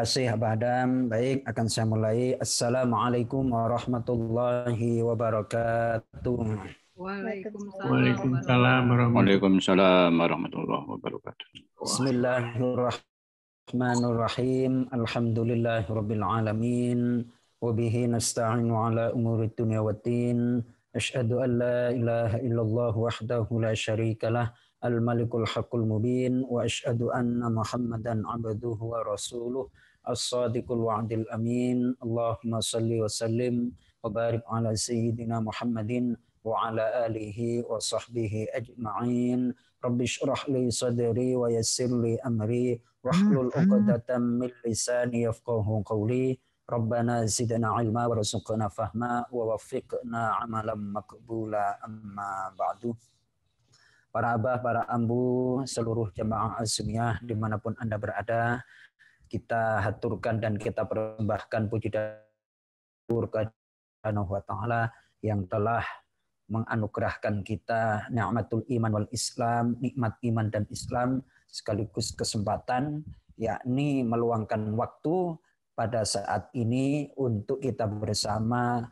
kasih Abah Adam. Baik, akan saya mulai. Assalamualaikum warahmatullahi wabarakatuh. Waalaikumsalam warahmatullahi wabarakatuh. Bismillahirrahmanirrahim. Alhamdulillahirabbil alamin. Wabihi nasta'inu ala umuri dunya waddin. Asyhadu an la ilaha illallah wahdahu la syarikalah al-malikul haqqul mubin wa asyhadu anna muhammadan abduhu wa rasuluh as-sadiqul wa'dil amin. Allahumma salli wa sallim wa barik ala sayyidina Muhammadin wa ala alihi wa sahbihi ajma'in. Rabbi shrah li sadri wa yassir li amri. Wahlul 'uqdatam min lisani yafqahu qawli. Rabbana zidna ilma warzuqna fahma wa waffiqna amalan maqbula. Amma ba'du. Para abah, para ambu, seluruh jemaah azmiyah di mana pun Anda berada, kita haturkan dan kita persembahkan puji dan wa ta'ala yang telah menganugerahkan kita nikmatul iman wal Islam, nikmat iman dan Islam sekaligus kesempatan yakni meluangkan waktu pada saat ini untuk kita bersama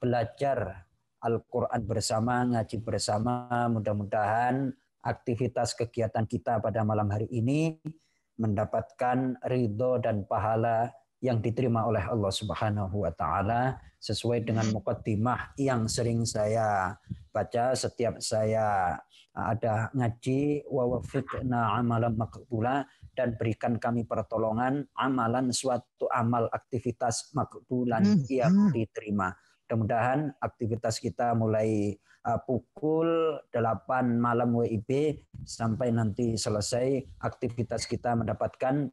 belajar Al-Quran bersama, ngaji bersama. Mudah-mudahan aktivitas kegiatan kita pada malam hari ini mendapatkan ridho dan pahala yang diterima oleh Allah Subhanahu wa taala sesuai dengan mukaddimah yang sering saya baca setiap saya ada ngaji wa wafiqna amalan maqbula dan berikan kami pertolongan amalan suatu amal aktivitas makbulan hmm, yang diterima. Mudah-mudahan aktivitas kita mulai uh, pukul 8 malam WIB sampai nanti selesai aktivitas kita mendapatkan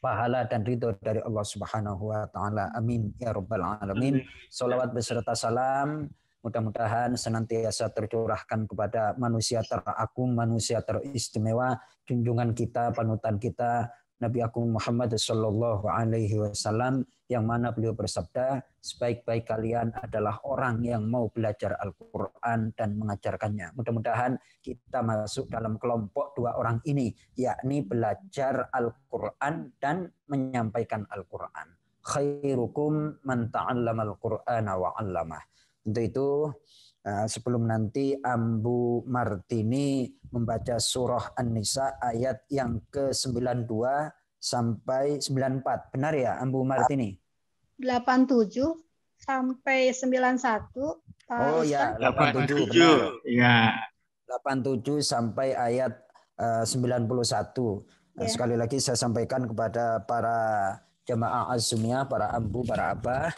pahala dan ridho dari Allah Subhanahu wa taala. Amin ya rabbal alamin. Salawat beserta salam mudah-mudahan senantiasa tercurahkan kepada manusia teragung, manusia teristimewa, junjungan kita, panutan kita, Nabi Agung Muhammad Sallallahu Alaihi Wasallam yang mana beliau bersabda sebaik-baik kalian adalah orang yang mau belajar Al-Quran dan mengajarkannya. Mudah-mudahan kita masuk dalam kelompok dua orang ini, yakni belajar Al-Quran dan menyampaikan Al-Quran. Khairukum man ta'allama Al-Qur'ana wa. Untuk itu Eh, sebelum nanti Ambu Martini membaca surah An-Nisa ayat yang ke-92 sampai 94. Benar ya Ambu Martini? 87 sampai 91. Oh ya, 87 benar. Ya. 87 sampai ayat uh, 91. Ya. Sekali lagi saya sampaikan kepada para jamaah azumiyah, para ambu, para abah.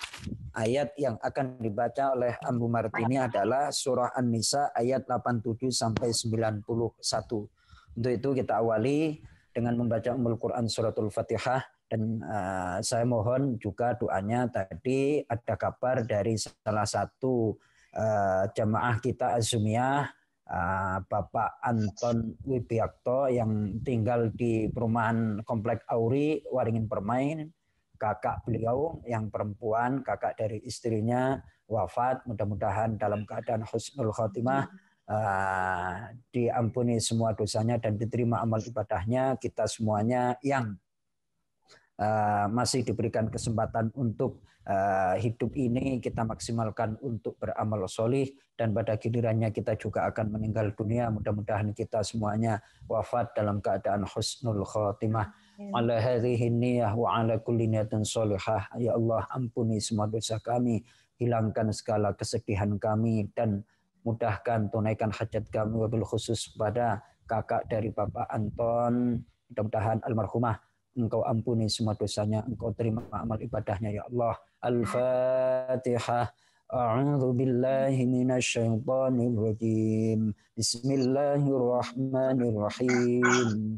Ayat yang akan dibaca oleh Ambu Martini adalah surah An-Nisa ayat 87 sampai 91. Untuk itu kita awali dengan membaca Ummul Quran suratul Fatihah. Dan uh, saya mohon juga doanya tadi ada kabar dari salah satu uh, jamaah kita azumiyah uh, Bapak Anton Wibiakto yang tinggal di perumahan Komplek Auri Waringin Permain. Kakak beliau yang perempuan, kakak dari istrinya wafat. Mudah-mudahan dalam keadaan husnul khotimah uh, diampuni semua dosanya dan diterima amal ibadahnya. Kita semuanya yang uh, masih diberikan kesempatan untuk uh, hidup ini kita maksimalkan untuk beramal solih dan pada gilirannya kita juga akan meninggal dunia. Mudah-mudahan kita semuanya wafat dalam keadaan husnul khotimah ala hadhihi niyah wa ala kulli niyatin salihah. Ya Allah, ampuni semua dosa kami, hilangkan segala kesedihan kami dan mudahkan tunaikan hajat kami wabil khusus pada kakak dari Bapak Anton. Mudah-mudahan almarhumah Engkau ampuni semua dosanya, Engkau terima amal ibadahnya ya Allah. Al-Fatihah. أعوذ بالله من الشيطان الرجيم بسم الله الرحمن الرحيم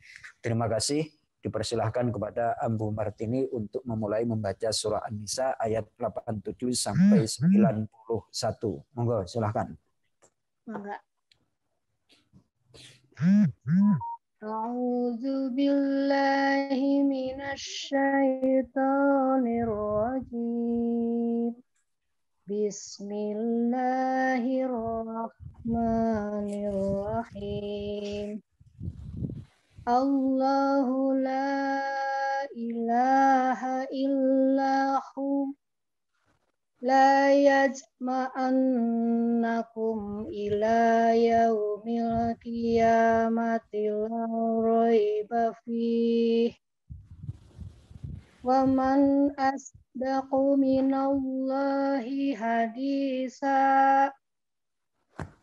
Terima kasih dipersilahkan kepada Ambu Martini untuk memulai membaca surah An-Nisa ayat 87 sampai 91. Monggo, silahkan. Enggak. أعوذ بالله من الشيطان الرجيم بسم الله الرحمن الرحيم Allahu la ilaha illahu la yajma'annakum ila yaumil qiyamati la raiba fih wa man asdaqu minallahi hadisa.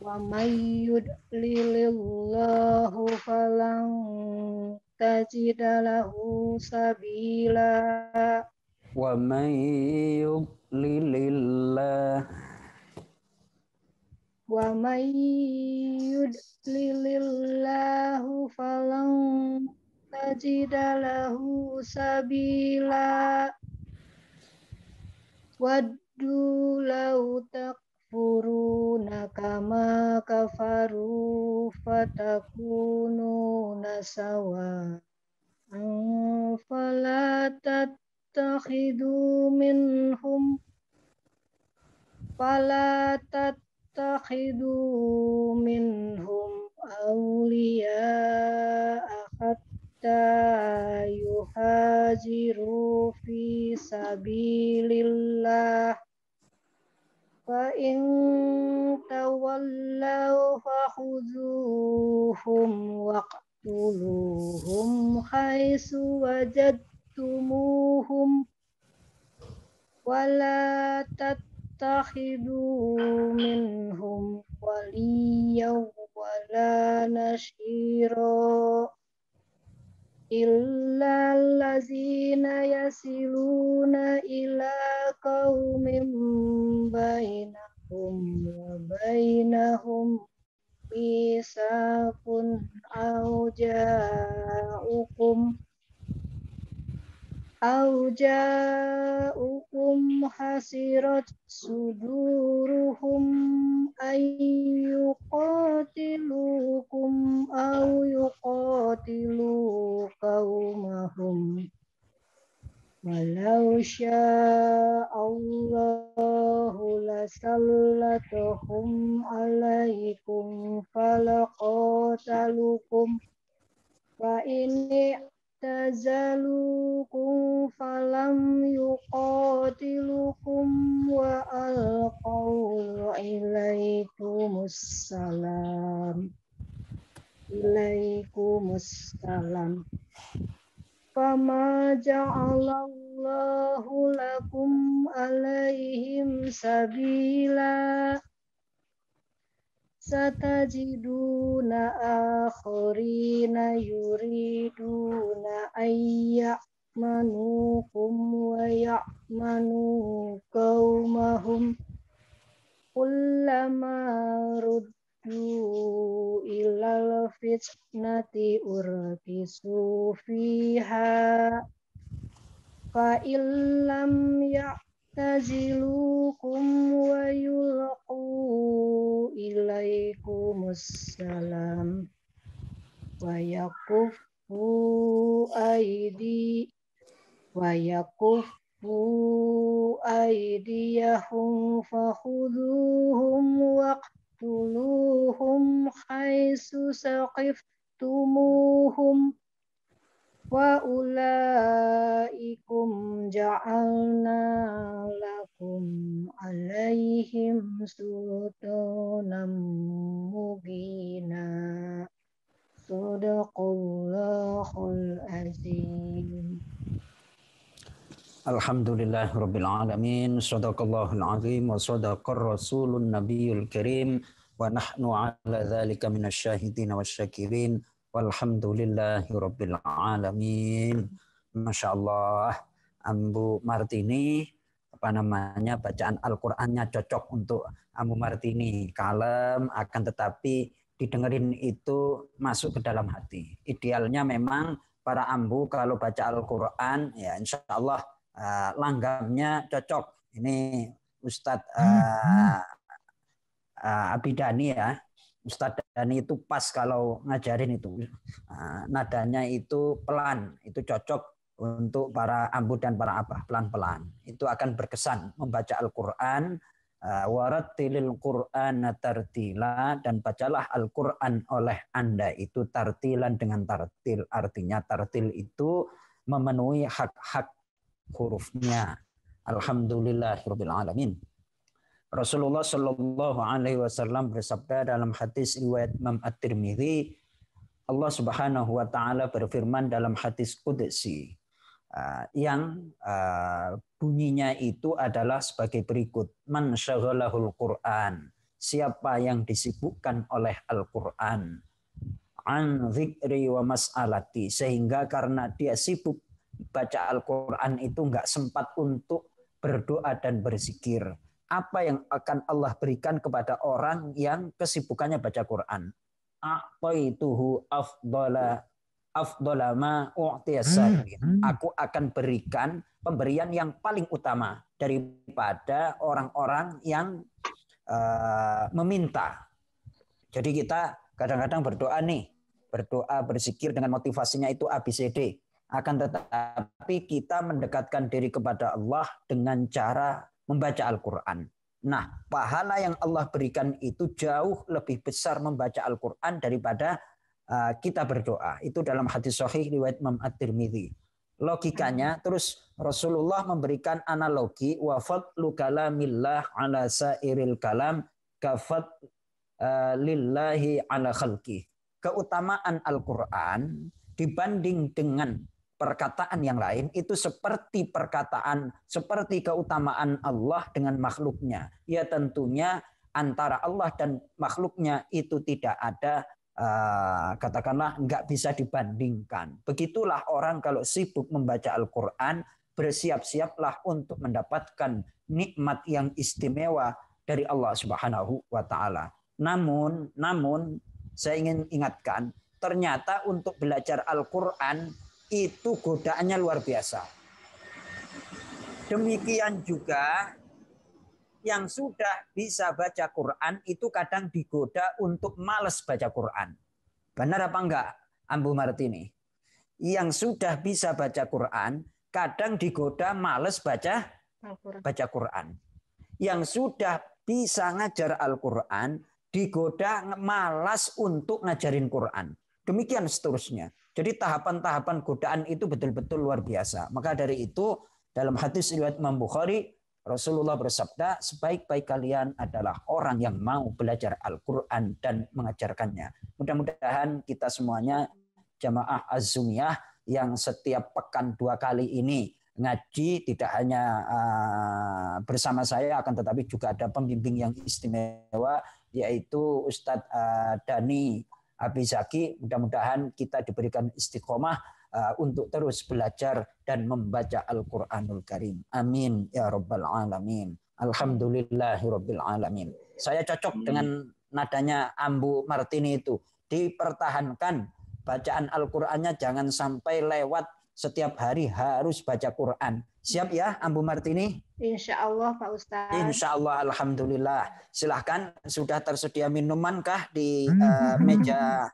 wa may yudlilillahu falan tajida sabila. Wa may yudlilillah. Wa may yudlilillahu falan tajida sabila. Waddu law takfuruna kama kafaru fatakununa sawa fala tattakhidu minhum fala tattakhidu تتخذوا منهم أولياء حتى يهاجروا في سبيل الله فإن تولوا فخذوهم واقتلوهم حيث وجدتموهم ولا تتخذوا منهم وليا ولا نشيرا إلا الذين يصلون إلى قوم بينهم وبينهم ميثاق أو جاءكم أو جاءكم حسرت صدورهم أن يقاتلوكم أو يقاتلوا قومهم ولو شاء الله لسلطهم عليكم فلقاتلوكم فإن tazalukum falam yuqatilukum wa alqaw ilaikumus salam. Ilaikumus salam. Fama ja'alallahu lakum alaihim sabila satajiduna akharina yuriduna ayyamanukum wa ya'manu qaumahum kullama ruddu ilal fitnati urkisu fiha fa illam ya' tazilukum wa yulqu ilaikumussalam wa yakufu aidi wa yakufu aidiyahum fakhuduhum waqtuluhum haisu saqiftumuhum wa ulaikum ja'alna lakum alaihim sultanan mubina sadaqallahul azim Alhamdulillah Rabbil Alamin Sadaqallahul Azim Wa sadaqar Rasulun Nabiyul Karim Wa nahnu ala dhalika minasyahidin wa syakirin Walhamdulillahi Rabbil Alamin Masya Allah Ambu Martini apa namanya bacaan Al-Qur'annya cocok untuk Ambu Martini kalem akan tetapi didengerin itu masuk ke dalam hati idealnya memang para ambu kalau baca Al-Quran ya insya Allah uh, langgamnya cocok. Ini Ustadz uh, uh, Abidani ya. Ustadz Dani itu pas kalau ngajarin itu. Uh, nadanya itu pelan, itu cocok untuk para ambu dan para apa pelan-pelan. Itu akan berkesan membaca Al-Qur'an warattilil Qur'an tartila dan bacalah Al-Qur'an oleh Anda itu tartilan dengan tartil. Artinya tartil itu memenuhi hak-hak hurufnya. Alhamdulillahirabbil alamin. Rasulullah Shallallahu Alaihi Wasallam bersabda dalam hadis riwayat Imam At-Tirmidzi, Allah Subhanahu Wa Taala berfirman dalam hadis Qudsi uh, yang uh, bunyinya itu adalah sebagai berikut: Man syaghalahul Quran, siapa yang disibukkan oleh Al-Quran, an zikri wa mas'alati, sehingga karena dia sibuk baca Al-Quran itu nggak sempat untuk berdoa dan berzikir. Apa yang akan Allah berikan kepada orang yang kesibukannya baca Quran? A'taituhu afdala afdala ma hmm, hmm. Aku akan berikan pemberian yang paling utama daripada orang-orang yang uh, meminta. Jadi kita kadang-kadang berdoa nih, berdoa berzikir dengan motivasinya itu ABCD akan tetapi kita mendekatkan diri kepada Allah dengan cara membaca Al-Quran. Nah, pahala yang Allah berikan itu jauh lebih besar membaca Al-Quran daripada uh, kita berdoa. Itu dalam hadis sahih riwayat Imam At-Tirmidzi. Logikanya terus Rasulullah memberikan analogi wafat lukalamillah ala sairil kalam kafat uh, lillahi ala khalqi. Keutamaan Al-Quran dibanding dengan perkataan yang lain itu seperti perkataan seperti keutamaan Allah dengan makhluknya. Ya tentunya antara Allah dan makhluknya itu tidak ada uh, katakanlah nggak bisa dibandingkan. Begitulah orang kalau sibuk membaca Al-Qur'an bersiap-siaplah untuk mendapatkan nikmat yang istimewa dari Allah Subhanahu wa taala. Namun namun saya ingin ingatkan ternyata untuk belajar Al-Qur'an itu godaannya luar biasa. Demikian juga yang sudah bisa baca Quran itu kadang digoda untuk males baca Quran. Benar apa enggak, Ambu Martini? Yang sudah bisa baca Quran kadang digoda males baca baca Quran. Yang sudah bisa ngajar Al-Quran digoda malas untuk ngajarin Quran. Demikian seterusnya. Jadi tahapan-tahapan godaan itu betul-betul luar biasa. Maka dari itu dalam hadis riwayat Imam Bukhari Rasulullah bersabda, sebaik-baik kalian adalah orang yang mau belajar Al-Quran dan mengajarkannya. Mudah-mudahan kita semuanya jamaah azumiyah yang setiap pekan dua kali ini ngaji tidak hanya uh, bersama saya akan tetapi juga ada pembimbing yang istimewa yaitu Ustadz uh, Dani Abizaki. Mudah-mudahan kita diberikan istiqomah uh, untuk terus belajar dan membaca Al-Quranul Karim. Amin ya Rabbal Alamin. Alhamdulillahi Rabbil Alamin. Saya cocok dengan nadanya Ambu Martini itu. Dipertahankan bacaan Al-Qur'annya jangan sampai lewat setiap hari harus baca Quran. Siap ya, Ambu Martini? Insya Allah, Pak Ustaz. Insya Allah, Alhamdulillah. Silahkan, sudah tersedia minuman kah di uh, meja?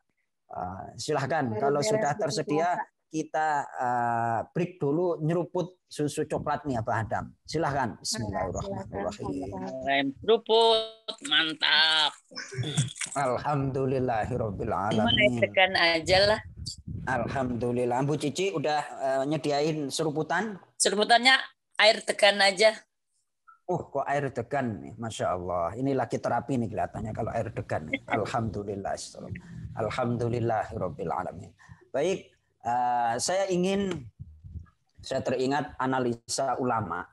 Uh, silahkan, kalau sudah tersedia, kita uh, break dulu nyeruput susu coklat nih Pak Adam. Silahkan. Bismillahirrahmanirrahim. Seruput, mantap. Alhamdulillahirobbilalamin. Tekan aja lah. Alhamdulillah. Bu Cici udah uh, nyediain seruputan? Seruputannya air tekan aja. Oh, kok air degan nih, masya Allah. Ini lagi terapi nih kelihatannya kalau air degan. Nih. Alhamdulillah, Alhamdulillah, alamin. Baik, uh, saya ingin saya teringat analisa ulama.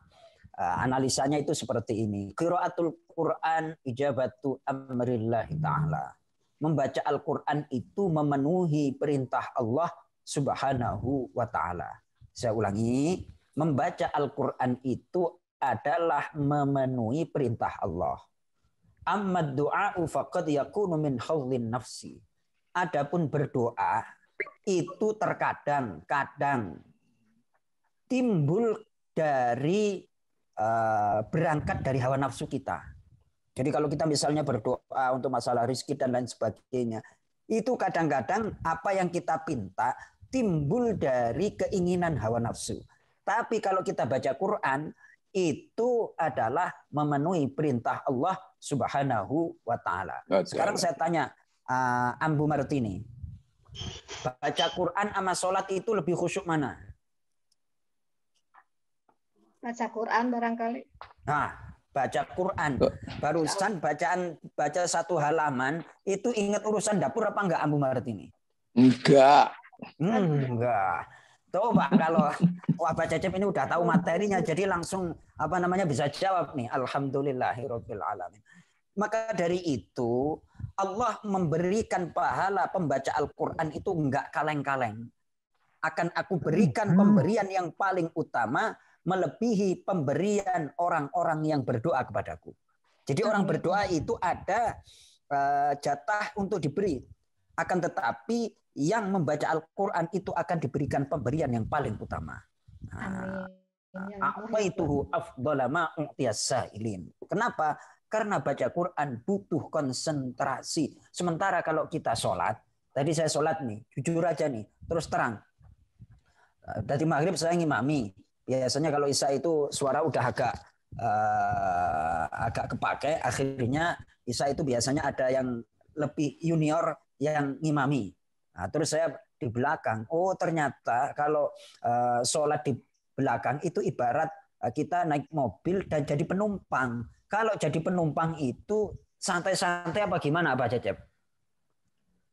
Uh, analisanya itu seperti ini. Qiraatul Quran ijabatu amrillahi ta'ala. Membaca Al-Quran itu memenuhi perintah Allah subhanahu wa ta'ala. Saya ulangi, membaca Al-Quran itu adalah memenuhi perintah Allah. Amma du'a'u faqad yakunu min nafsi. Adapun berdoa itu terkadang kadang timbul dari uh, berangkat dari hawa nafsu kita. Jadi kalau kita misalnya berdoa untuk masalah rizki dan lain sebagainya, itu kadang-kadang apa yang kita pinta timbul dari keinginan hawa nafsu. Tapi kalau kita baca Quran, itu adalah memenuhi perintah Allah Subhanahu wa taala. Sekarang saya tanya uh, Ambu Martini. Baca Quran sama sholat itu lebih khusyuk mana? Baca Quran barangkali. Nah, baca Quran. Barusan bacaan baca satu halaman itu ingat urusan dapur apa enggak Ambu Martini? Enggak. Hmm, enggak. Coba kalau Wabah Cecep ini udah tahu materinya, jadi langsung apa namanya bisa jawab nih. Alhamdulillahirobbil alamin. Maka dari itu Allah memberikan pahala pembaca Al-Quran itu enggak kaleng-kaleng. Akan aku berikan pemberian yang paling utama melebihi pemberian orang-orang yang berdoa kepadaku. Jadi orang berdoa itu ada uh, jatah untuk diberi. Akan tetapi yang membaca Al-Quran itu akan diberikan pemberian yang paling utama. Nah, apa itu afdalama ilin. Kenapa? Karena baca Quran butuh konsentrasi. Sementara kalau kita sholat, tadi saya sholat nih, jujur aja nih, terus terang. Tadi maghrib saya ngimami. Biasanya kalau Isya itu suara udah agak uh, agak kepake. Akhirnya Isya itu biasanya ada yang lebih junior yang ngimami. Nah, terus saya di belakang, oh ternyata kalau uh, sholat di belakang itu ibarat uh, kita naik mobil dan jadi penumpang. Kalau jadi penumpang itu santai-santai apa gimana Pak Cecep?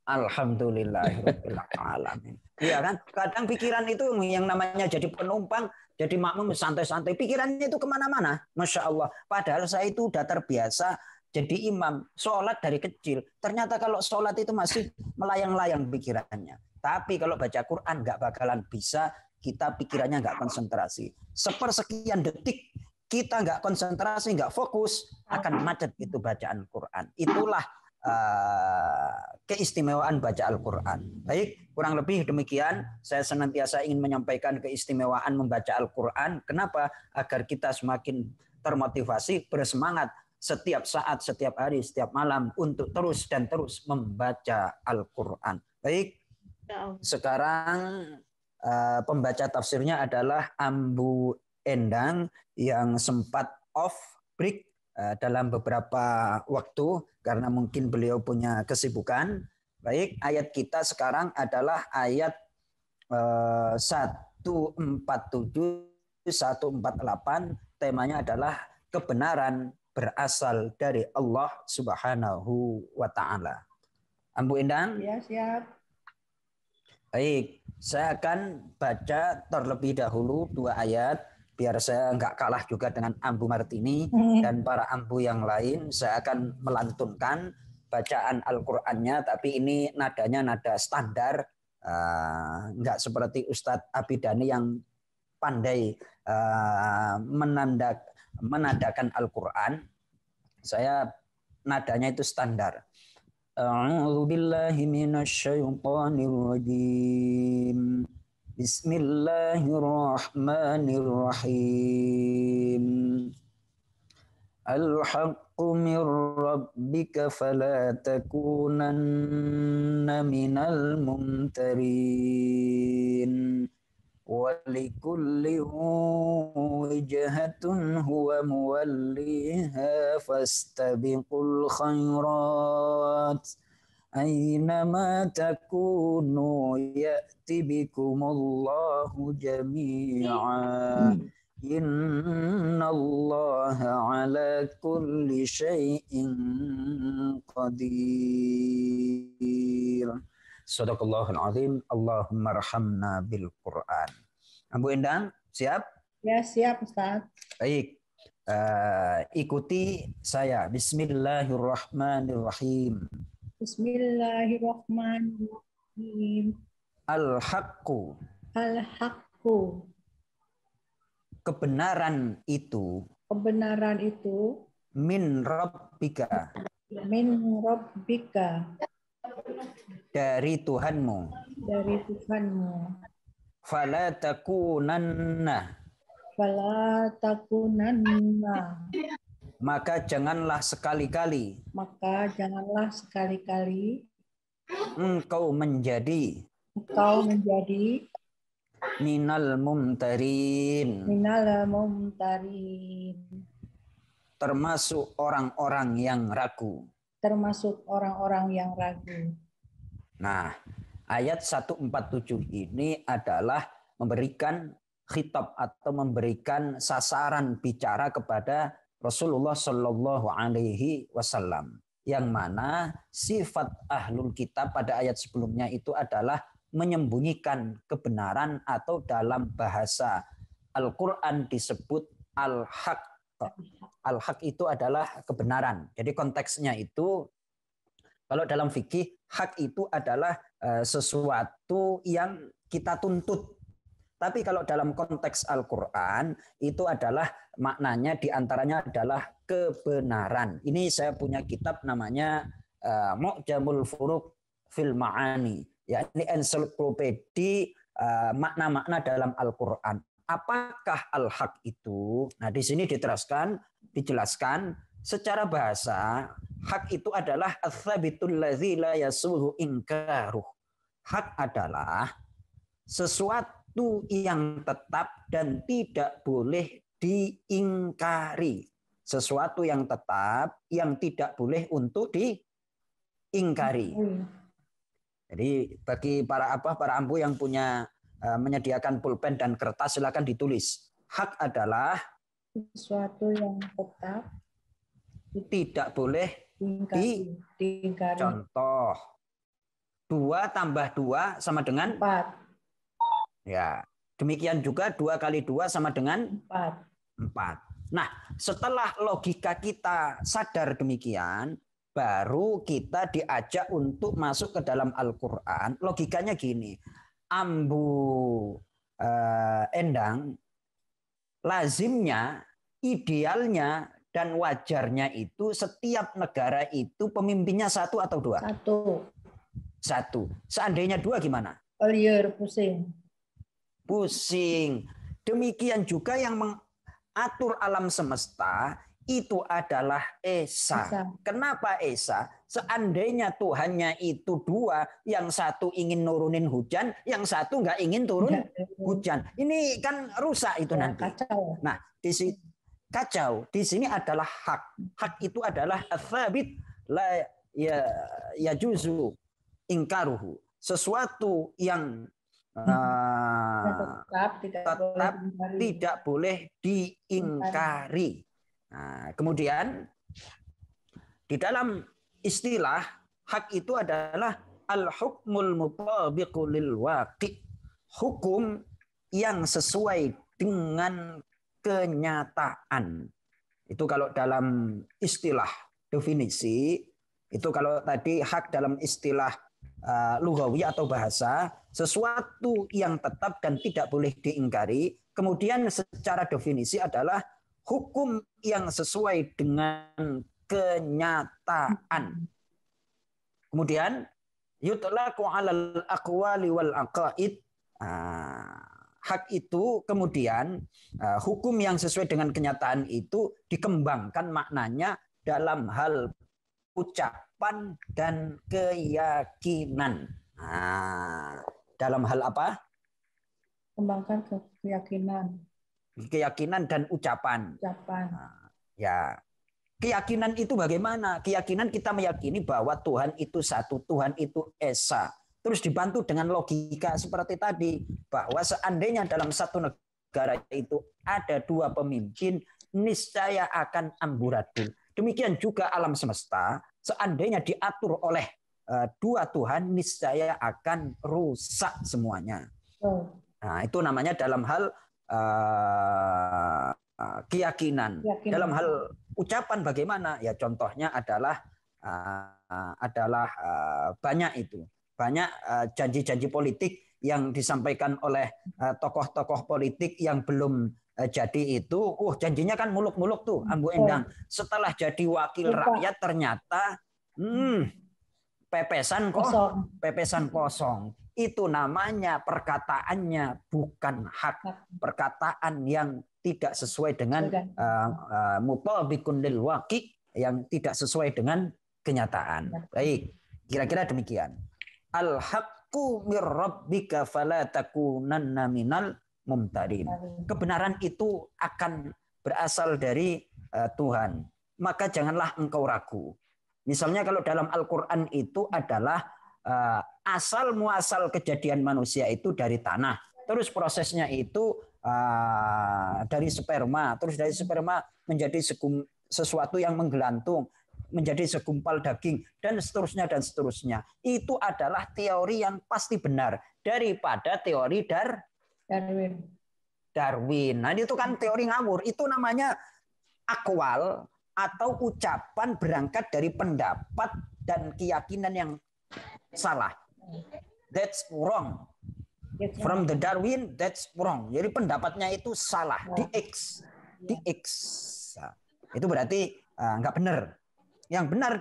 Alhamdulillahirobbilalamin. Iya kan? Kadang pikiran itu yang namanya jadi penumpang, jadi makmum santai-santai. Pikirannya itu ke mana-mana. Masya Allah. Padahal saya itu udah terbiasa jadi imam, sholat dari kecil. Ternyata kalau sholat itu masih melayang-layang pikirannya. Tapi kalau baca Quran nggak bakalan bisa, kita pikirannya nggak konsentrasi. Sepersekian detik kita nggak konsentrasi, nggak fokus, akan macet itu bacaan Quran. Itulah uh, keistimewaan baca Al-Quran. Baik, kurang lebih demikian. Saya senantiasa ingin menyampaikan keistimewaan membaca Al-Quran. Kenapa? Agar kita semakin termotivasi, bersemangat setiap saat, setiap hari, setiap malam untuk terus dan terus membaca Al-Quran. Baik, ya sekarang uh, pembaca tafsirnya adalah Ambu Endang yang sempat off break uh, dalam beberapa waktu karena mungkin beliau punya kesibukan. Baik, ayat kita sekarang adalah ayat uh, 147 148 temanya adalah kebenaran berasal dari Allah Subhanahu wa taala. Ambu Endang? Ya, siap. Baik, saya akan baca terlebih dahulu dua ayat biar saya nggak kalah juga dengan Ambu Martini hmm. dan para Ambu yang lain. Saya akan melantunkan bacaan Al-Qur'annya tapi ini nadanya nada standar uh, nggak seperti Ustadz Abidani yang pandai uh, menandak menadakan Al-Quran, saya nadanya itu standar. A'udzu billahi minasyaitonir rajim. بسم الله الرحمن الرحيم. الحق من ربك فلا تكونن من الممترين. ولكل وجهة هو موليها فاستبقوا الخيرات. أينما تكونوا يأتي بكم الله جميعا إن الله على كل شيء قدير Sadaqallahul azim. Allahumma rahamna bil Quran. Ambu Endang, siap? Ya, siap Ustaz. Baik. Uh, ikuti saya. Bismillahirrahmanirrahim. Bismillahirrahmanirrahim. Al-haqqu. Al-haqqu. Kebenaran itu. Kebenaran itu. Min rabbika. Min rabbika. Dari Tuhanmu. Dari Tuhanmu. Fala takunanna. Fala takunanna. Maka janganlah sekali-kali. Maka janganlah sekali-kali. Engkau menjadi. Engkau menjadi. Minal mumtarin. Minal mumtarin. Termasuk orang-orang yang ragu. Termasuk orang-orang yang ragu. Nah, ayat 147 ini adalah memberikan khitab atau memberikan sasaran bicara kepada Rasulullah Shallallahu Alaihi Wasallam yang mana sifat ahlul kitab pada ayat sebelumnya itu adalah menyembunyikan kebenaran atau dalam bahasa Al-Quran disebut al-haq. Al-haq itu adalah kebenaran. Jadi konteksnya itu kalau dalam fikih hak itu adalah eh, sesuatu yang kita tuntut tapi kalau dalam konteks Al-Quran itu adalah maknanya di antaranya adalah kebenaran. Ini saya punya kitab namanya uh, Mu'jamul Furuq fil Ma'ani. Ya, ini ensiklopedi uh, makna-makna dalam Al-Quran. Apakah al-haq itu? Nah, di sini diteraskan, dijelaskan secara bahasa hak itu adalah ats-tsabitul ladzi la yasuhu inkaruh. Hak adalah sesuatu sesuatu yang tetap dan tidak boleh diingkari. Sesuatu yang tetap yang tidak boleh untuk diingkari. Jadi bagi para apa para ambu yang punya uh, menyediakan pulpen dan kertas silakan ditulis. Hak adalah sesuatu yang tetap tidak boleh diingkari. diingkari. Contoh dua tambah dua sama dengan empat Ya, demikian juga dua kali dua sama dengan empat. Empat. Nah, setelah logika kita sadar demikian, baru kita diajak untuk masuk ke dalam Al-Quran. Logikanya gini, ambu uh, endang, lazimnya, idealnya, dan wajarnya itu setiap negara itu pemimpinnya satu atau dua? Satu. Satu. Seandainya dua gimana? Iya, pusing pusing. Demikian juga yang mengatur alam semesta itu adalah Esa. Esa. Kenapa Esa? Seandainya Tuhannya itu dua, yang satu ingin nurunin hujan, yang satu nggak ingin turun hujan. Ini kan rusak itu ya, nanti. Kacau. Nah, di sini kacau. Di sini adalah hak. Hak itu adalah tsabit la ya ya juzu ingkaruhu. Sesuatu yang tetap tidak tetap boleh tidak boleh diingkari. Nah, kemudian di dalam istilah hak itu adalah al-hukmul mutabiqu lil waqi. Hukum yang sesuai dengan kenyataan. Itu kalau dalam istilah definisi, itu kalau tadi hak dalam istilah uh, lugawi atau bahasa, sesuatu yang tetap dan tidak boleh diingkari. Kemudian secara definisi adalah hukum yang sesuai dengan kenyataan. Kemudian yutlaqu 'alal aqwali wal aqaid. Ah, hak itu kemudian ah, hukum yang sesuai dengan kenyataan itu dikembangkan maknanya dalam hal ucapan dan keyakinan. Nah, dalam hal apa? Kembangkan keyakinan. Keyakinan dan ucapan. Ucapan. Nah, ya. Keyakinan itu bagaimana? Keyakinan kita meyakini bahwa Tuhan itu satu, Tuhan itu esa. Terus dibantu dengan logika seperti tadi bahwa seandainya dalam satu negara itu ada dua pemimpin, niscaya akan amburadul. Demikian juga alam semesta, seandainya diatur oleh Eh, dua Tuhan niscaya akan rusak semuanya. Oh. Nah, itu namanya dalam hal uh, keyakinan. keyakinan. Dalam hal ucapan bagaimana? Ya contohnya adalah uh, adalah uh, banyak itu. Banyak janji-janji uh, politik yang disampaikan oleh tokoh-tokoh uh, politik yang belum uh, jadi itu, uh janjinya kan muluk-muluk tuh Ambu Endang. Setelah jadi wakil rakyat ternyata hmm, pepesan kok, pepesan kosong itu namanya perkataannya bukan hak perkataan yang tidak sesuai dengan uh, uh, lil waqi yang tidak sesuai dengan kenyataan. Baik, kira-kira demikian. Al haqqu mir rabbika fala takunanna minal mumtarin. Kebenaran itu akan berasal dari uh, Tuhan. Maka janganlah engkau ragu. Misalnya kalau dalam Al-Qur'an itu adalah uh, asal muasal kejadian manusia itu dari tanah. Terus prosesnya itu uh, dari sperma, terus dari sperma menjadi segum, sesuatu yang menggelantung, menjadi segumpal daging dan seterusnya dan seterusnya. Itu adalah teori yang pasti benar daripada teori dar Darwin. Darwin. Nah, itu kan teori ngawur. Itu namanya akwal atau ucapan berangkat dari pendapat dan keyakinan yang salah. That's wrong. From the Darwin, that's wrong. Jadi pendapatnya itu salah, di X, di X. Nah, itu berarti uh, nggak benar. Yang benar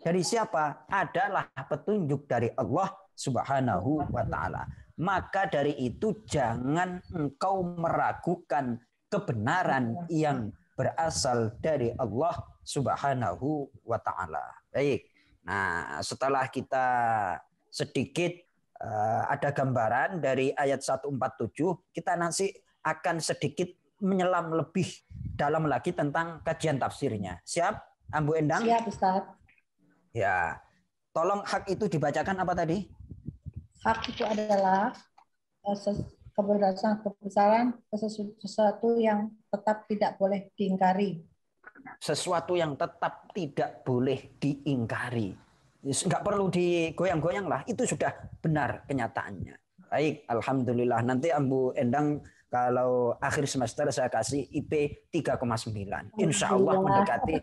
dari siapa? Adalah petunjuk dari Allah Subhanahu wa taala. Maka dari itu jangan engkau meragukan kebenaran yang berasal dari Allah Subhanahu wa taala. Baik. Nah, setelah kita sedikit uh, ada gambaran dari ayat 147, kita nanti akan sedikit menyelam lebih dalam lagi tentang kajian tafsirnya. Siap, Ambu Endang? Siap, Ustaz. Ya. Tolong hak itu dibacakan apa tadi? Hak itu adalah kebebasan kebesaran sesuatu yang tetap tidak boleh diingkari sesuatu yang tetap tidak boleh diingkari. Nggak perlu digoyang-goyang lah, itu sudah benar kenyataannya. Baik, Alhamdulillah. Nanti Ambu Endang kalau akhir semester saya kasih IP 3,9. Insya Allah mendekati.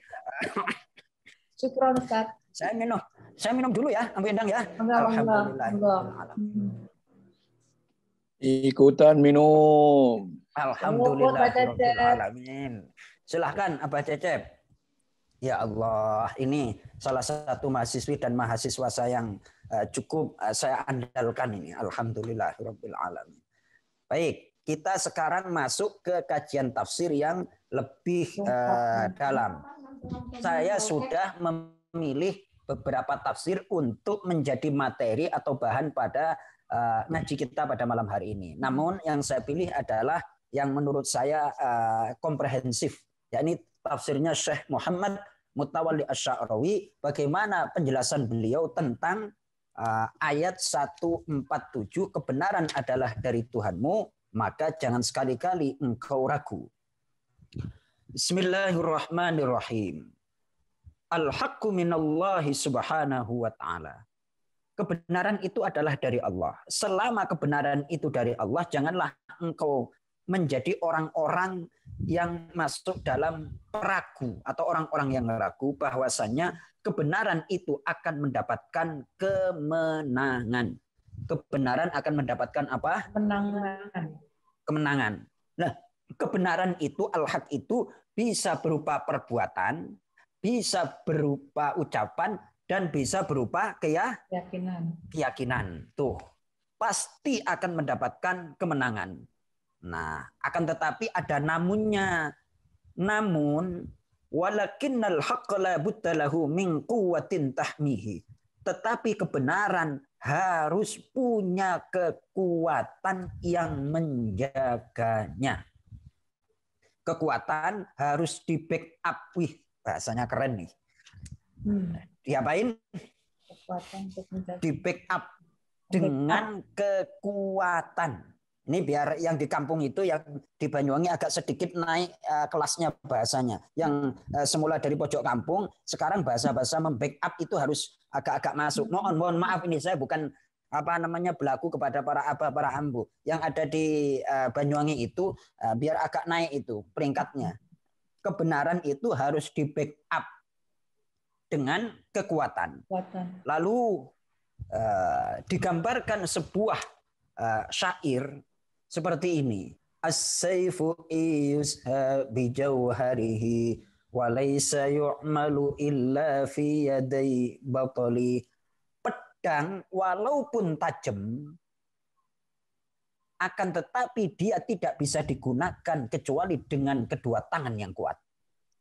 Syukur Ustaz. Saya minum, saya minum dulu ya, Ambu Endang ya. Alhamdulillah. Ikutan minum. Alhamdulillah. Silahkan Abah Cecep. Ya Allah, ini salah satu mahasiswi dan mahasiswa saya yang uh, cukup uh, saya andalkan ini. Alhamdulillah, alamin. Baik, kita sekarang masuk ke kajian tafsir yang lebih uh, dalam. Saya sudah memilih beberapa tafsir untuk menjadi materi atau bahan pada uh, ngaji kita pada malam hari ini. Namun yang saya pilih adalah yang menurut saya uh, komprehensif yakni tafsirnya Syekh Muhammad Mutawalli Asy'arawi bagaimana penjelasan beliau tentang uh, ayat 147 kebenaran adalah dari Tuhanmu maka jangan sekali-kali engkau ragu. Bismillahirrahmanirrahim. Al-haqqu minallahi subhanahu wa ta'ala. Kebenaran itu adalah dari Allah. Selama kebenaran itu dari Allah, janganlah engkau menjadi orang-orang yang masuk dalam peragu atau orang-orang yang ragu bahwasannya kebenaran itu akan mendapatkan kemenangan. Kebenaran akan mendapatkan apa? Kemenangan. Kemenangan. Nah, kebenaran itu al-haq itu bisa berupa perbuatan, bisa berupa ucapan dan bisa berupa keyakinan. Keyakinan. Tuh. Pasti akan mendapatkan kemenangan. Nah, akan tetapi ada namunnya. Namun walakinnal haqqa la buttalahu min quwwatin tahmihi. Tetapi kebenaran harus punya kekuatan yang menjaganya. Kekuatan harus di backup. Wih, bahasanya keren nih. Hmm. Diapain? Di backup dengan kekuatan ini biar yang di kampung itu yang di Banyuwangi agak sedikit naik uh, kelasnya bahasanya. Yang uh, semula dari pojok kampung, sekarang bahasa-bahasa membackup itu harus agak-agak masuk. Mohon mohon maaf ini saya bukan apa namanya berlaku kepada para abah para ambu yang ada di uh, Banyuwangi itu uh, biar agak naik itu peringkatnya kebenaran itu harus di backup dengan kekuatan. kekuatan. Lalu uh, digambarkan sebuah uh, syair seperti ini. As-sayfu iyusha bijawharihi wa laysa yu'malu illa fi yaday batali pedang walaupun tajam akan tetapi dia tidak bisa digunakan kecuali dengan kedua tangan yang kuat.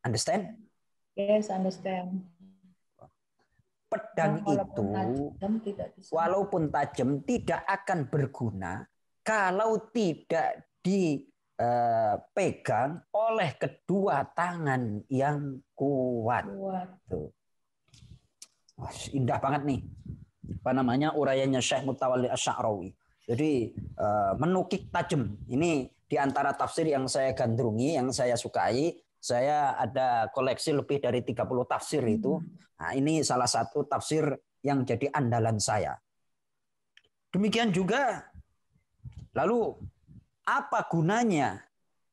Understand? Yes, understand. Pedang nah, itu tajam, tidak bisa. walaupun tajam tidak akan berguna kalau tidak dipegang eh, oleh kedua tangan yang kuat. kuat. Tuh. Wah, indah banget nih apa namanya urayanya Syekh Mutawalli Asy'arawi. Jadi uh, menukik tajam. Ini di antara tafsir yang saya gandrungi, yang saya sukai. Saya ada koleksi lebih dari 30 tafsir itu. Nah, ini salah satu tafsir yang jadi andalan saya. Demikian juga lalu apa gunanya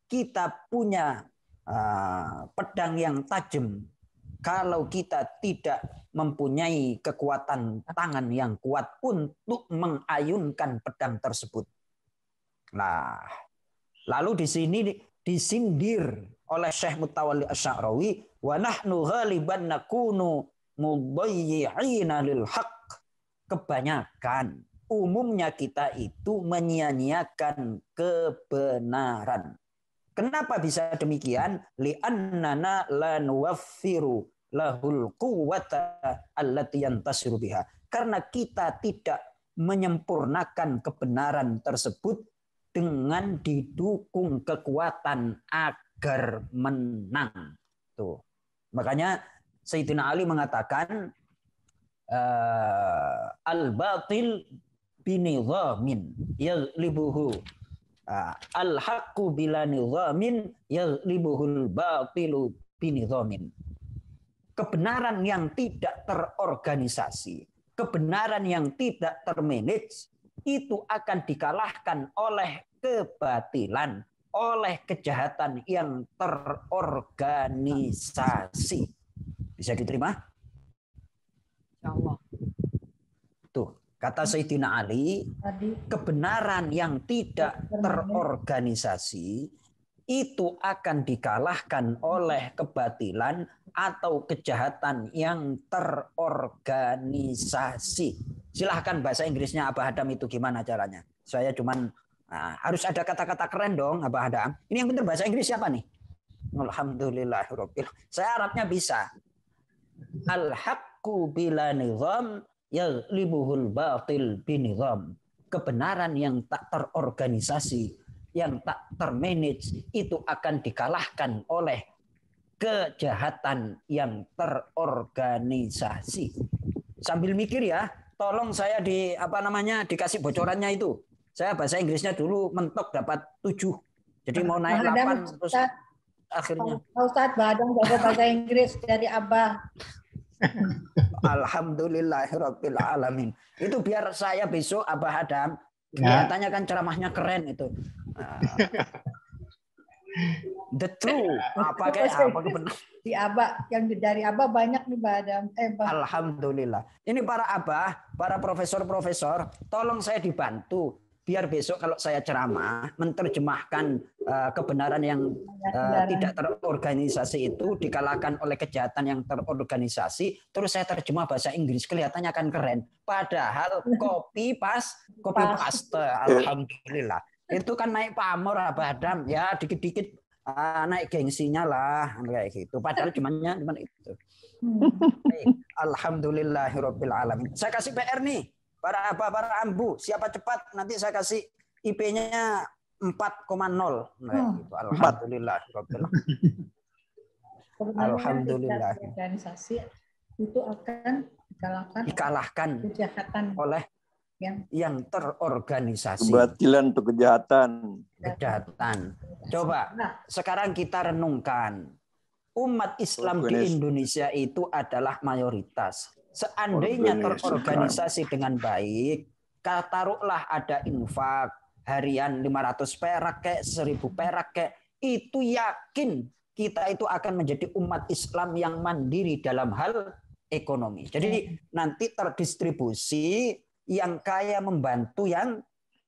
kita punya uh, pedang yang tajam kalau kita tidak mempunyai kekuatan tangan yang kuat untuk mengayunkan pedang tersebut. Nah, lalu di sini disindir oleh Syekh Mutawalli Asy'arawi wa nahnu ghaliban nakunu mudayyi'ina lil haqq. Kebanyakan umumnya kita itu menyia-nyiakan kebenaran. Kenapa bisa demikian? Li'annana la nuwaffiru lahul quwwata allati yantasiru biha. Karena kita tidak menyempurnakan kebenaran tersebut dengan didukung kekuatan agar menang. Tuh. Makanya Sayyidina Ali mengatakan uh, al-batil binidhamin yaghlibuhu uh, al-haqqu bila nidhamin yaghlibuhul batilu binidhamin kebenaran yang tidak terorganisasi, kebenaran yang tidak termanage itu akan dikalahkan oleh kebatilan, oleh kejahatan yang terorganisasi. Bisa diterima? Allah. Tuh, kata Sayyidina Ali, kebenaran yang tidak terorganisasi itu akan dikalahkan oleh kebatilan atau kejahatan yang terorganisasi. Silahkan bahasa Inggrisnya Abah Adam itu gimana caranya? Saya cuman nah, harus ada kata-kata keren dong Abah Adam. Ini yang benar bahasa Inggris siapa nih? Alhamdulillah. Saya Arabnya bisa. Al-haqqu bila nizam yaghlibuhul batil binizam. Kebenaran yang tak terorganisasi, yang tak termanage itu akan dikalahkan oleh kejahatan yang terorganisasi. Sambil mikir ya, tolong saya di apa namanya dikasih bocorannya itu. Saya bahasa Inggrisnya dulu mentok dapat tujuh. Jadi mau naik delapan terus akhirnya. Pak Ustadz Badang jago bahasa Inggris dari Abah. Alhamdulillahirabbil alamin. Itu biar saya besok Abah Adam ya. kelihatannya kan ceramahnya keren itu. The true. Apa kayak apa benar? Di abah yang dari abah banyak nih Mbak Adam. Eh, Mbak. Alhamdulillah. Ini para abah, para profesor-profesor, tolong saya dibantu biar besok kalau saya ceramah menerjemahkan uh, kebenaran yang uh, tidak terorganisasi itu dikalahkan oleh kejahatan yang terorganisasi terus saya terjemah bahasa Inggris kelihatannya akan keren. Padahal copy pas copy paste. Alhamdulillah. Itu kan naik pamor Abah Adam. Ya dikit-dikit uh, naik gengsinya lah kayak gitu. Padahal cumannya cuman itu. Hey, Alhamdulillahirabbil alamin saya kasih PR nih para apa para ambu siapa cepat nanti saya kasih IP-nya 4,0 nah, hmm. gitu. Alhamdulillah Alhamdulillah organisasi itu akan dikalahkan dikalahkan kejahatan oleh yang yang terorganisasi. Kebatilan atau kejahatan. Kejahatan. Coba nah. sekarang kita renungkan. Umat Islam di Indonesia itu adalah mayoritas. Seandainya terorganisasi dengan baik, taruhlah ada infak harian 500 perak kayak 1000 perak kayak itu yakin kita itu akan menjadi umat Islam yang mandiri dalam hal ekonomi. Jadi nanti terdistribusi yang kaya membantu yang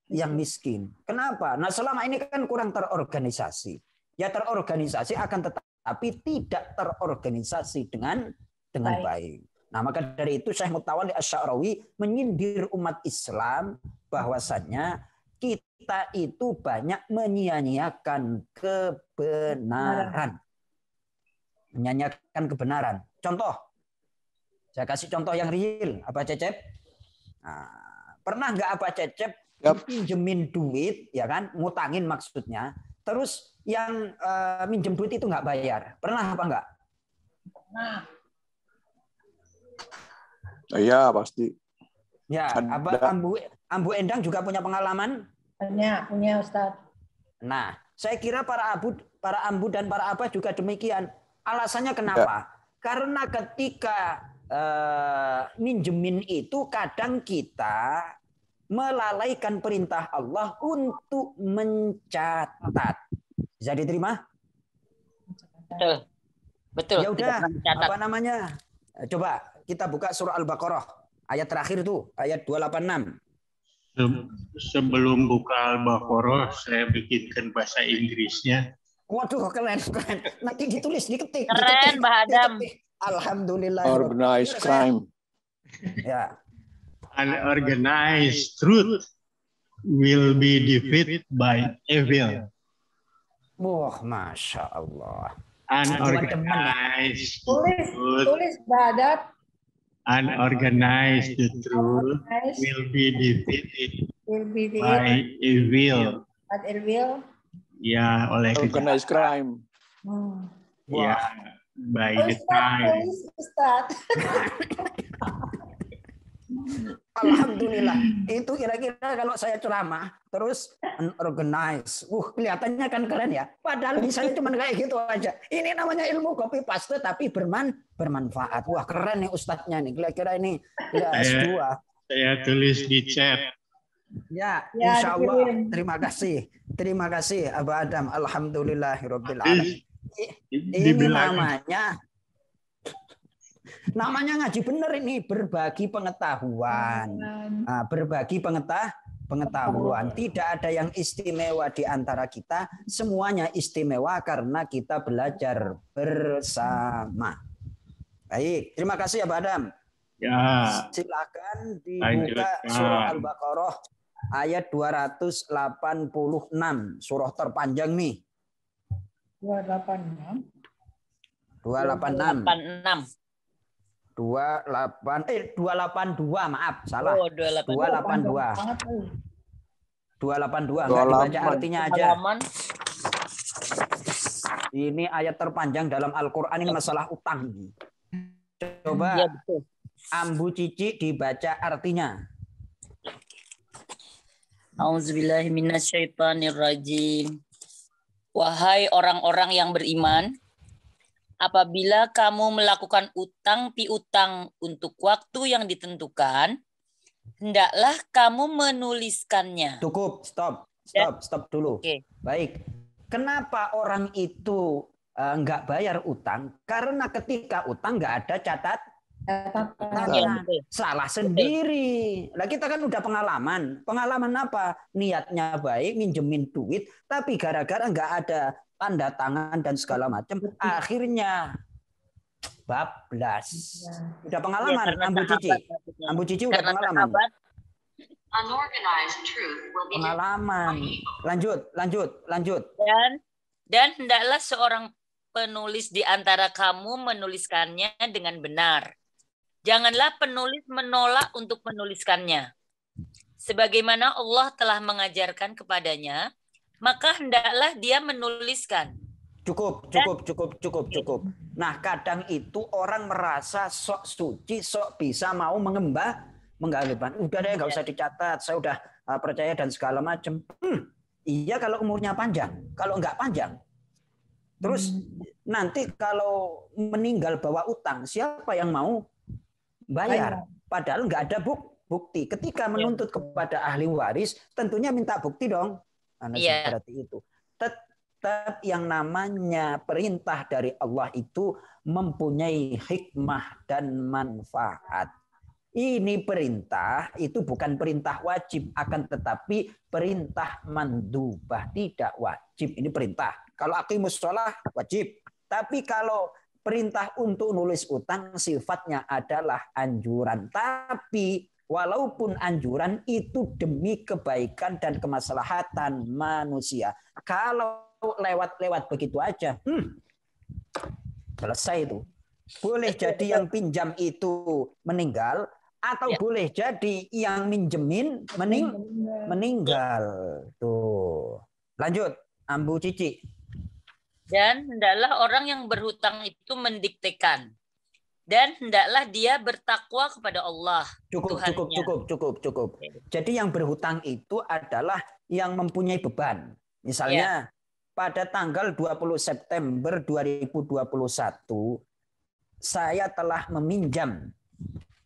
yang miskin. Kenapa? Nah selama ini kan kurang terorganisasi. Ya terorganisasi akan tetapi tidak terorganisasi dengan dengan baik. baik. Nah maka dari itu Syekh Mutawalli Asy'arawi menyindir umat Islam bahwasannya kita itu banyak menyia-nyiakan kebenaran. Menyanyiakan kebenaran. Contoh, saya kasih contoh yang real. Apa Cecep? Nah, pernah nggak apa Cecep yep. pinjemin duit, ya kan? Ngutangin maksudnya. Terus yang uh, minjem duit itu nggak bayar. Pernah apa nggak? Pernah. Iya pasti. Ya, apa Ambu Ambu Endang juga punya pengalaman? Punya, punya Ustaz. Nah, saya kira para abu, para ambu dan para abah juga demikian. Alasannya kenapa? Ya. Karena ketika uh, minjemin itu kadang kita melalaikan perintah Allah untuk mencatat. Bisa diterima? Betul. Betul. Ya udah, apa namanya? Coba kita buka surah Al-Baqarah ayat terakhir tuh, ayat 286. Sebelum buka Al-Baqarah, saya bikinkan bahasa Inggrisnya. Waduh, keren, keren. Nanti ditulis, diketik. Keren, Mbak Adam. Alhamdulillah. Organized crime. Ya. Unorganized truth will be defeated by evil. Wah, masya Allah. Unorganized. Tulis, tulis, Mbak Adam unorganized the truth will be defeated will be by evil. By evil. Ya, oleh organized crime. Hmm. Ya, by the time. Alhamdulillah. Itu kira-kira kalau saya ceramah terus unorganized. Uh, kelihatannya kan keren ya. Padahal misalnya cuma kayak gitu aja. Ini namanya ilmu copy paste tapi berman bermanfaat. Wah, keren nih ustadznya nih. Kira-kira ini ya, S2. Saya tulis di chat. Ya, ya insya Allah. Terima kasih. Terima kasih Abu Adam. Alhamdulillahirabbil alamin. Ini namanya Namanya ngaji bener ini berbagi pengetahuan. Nah, berbagi pengetahuan pengetahuan. Tidak ada yang istimewa di antara kita, semuanya istimewa karena kita belajar bersama. Baik, terima kasih ya Pak Adam. Ya. Silakan dibuka surah Al-Baqarah ayat 286, surah terpanjang nih. 286. 286. 286 dua delapan eh dua delapan dua maaf salah. Oh, dua delapan dua. dua delapan dua. Nggak dibaca artinya aja. Ini ayat terpanjang dalam Al-Quran ini masalah utang. Coba ya, betul. Ambu Cici dibaca artinya. Auzubillahiminasyaitonirrajim Wahai orang-orang yang beriman, apabila kamu melakukan utang piutang untuk waktu yang ditentukan, hendaklah kamu menuliskannya. Cukup, stop, stop, ya. stop dulu. Okay. Baik. Kenapa orang itu uh, nggak bayar utang? Karena ketika utang nggak ada catat Nah, ya, salah sendiri. Nah kita kan udah pengalaman. Pengalaman apa? Niatnya baik, minjemin duit, tapi gara-gara nggak ada tanda tangan dan segala macam akhirnya bablas. Udah pengalaman ya, Ambu Cici. Ambu Cici udah pengalaman. pengalaman. Lanjut lanjut lanjut. Dan dan hendaklah seorang penulis di antara kamu menuliskannya dengan benar. Janganlah penulis menolak untuk menuliskannya. Sebagaimana Allah telah mengajarkan kepadanya maka hendaklah dia menuliskan. Cukup, cukup, cukup, cukup, cukup. Nah, kadang itu orang merasa sok suci, sok bisa mau mengembah, menggaliban. Udah deh, nggak usah dicatat. Saya udah uh, percaya dan segala macam. Hmm, iya kalau umurnya panjang. Kalau nggak panjang, terus hmm. nanti kalau meninggal bawa utang, siapa yang mau bayar? Padahal nggak ada buk bukti. Ketika menuntut kepada ahli waris, tentunya minta bukti dong. Nah, Iya. seperti itu. Tetap yang namanya perintah dari Allah itu mempunyai hikmah dan manfaat. Ini perintah itu bukan perintah wajib, akan tetapi perintah mandubah tidak wajib. Ini perintah. Kalau akimus sholah wajib. Tapi kalau perintah untuk nulis utang sifatnya adalah anjuran. Tapi walaupun anjuran itu demi kebaikan dan kemaslahatan manusia. Kalau lewat-lewat begitu aja, hmm, selesai itu. Boleh jadi yang pinjam itu meninggal atau Ya. boleh jadi yang minjemin mening meninggal. Tuh. Lanjut, Ambu Cici. Dan hendaklah orang yang berhutang itu mendiktekan. Dan hendaklah dia bertakwa kepada Allah. Cukup, Tuhannya. cukup, cukup, cukup, cukup. Jadi yang berhutang itu adalah yang mempunyai beban. Misalnya pada tanggal 20 September 2021 saya telah meminjam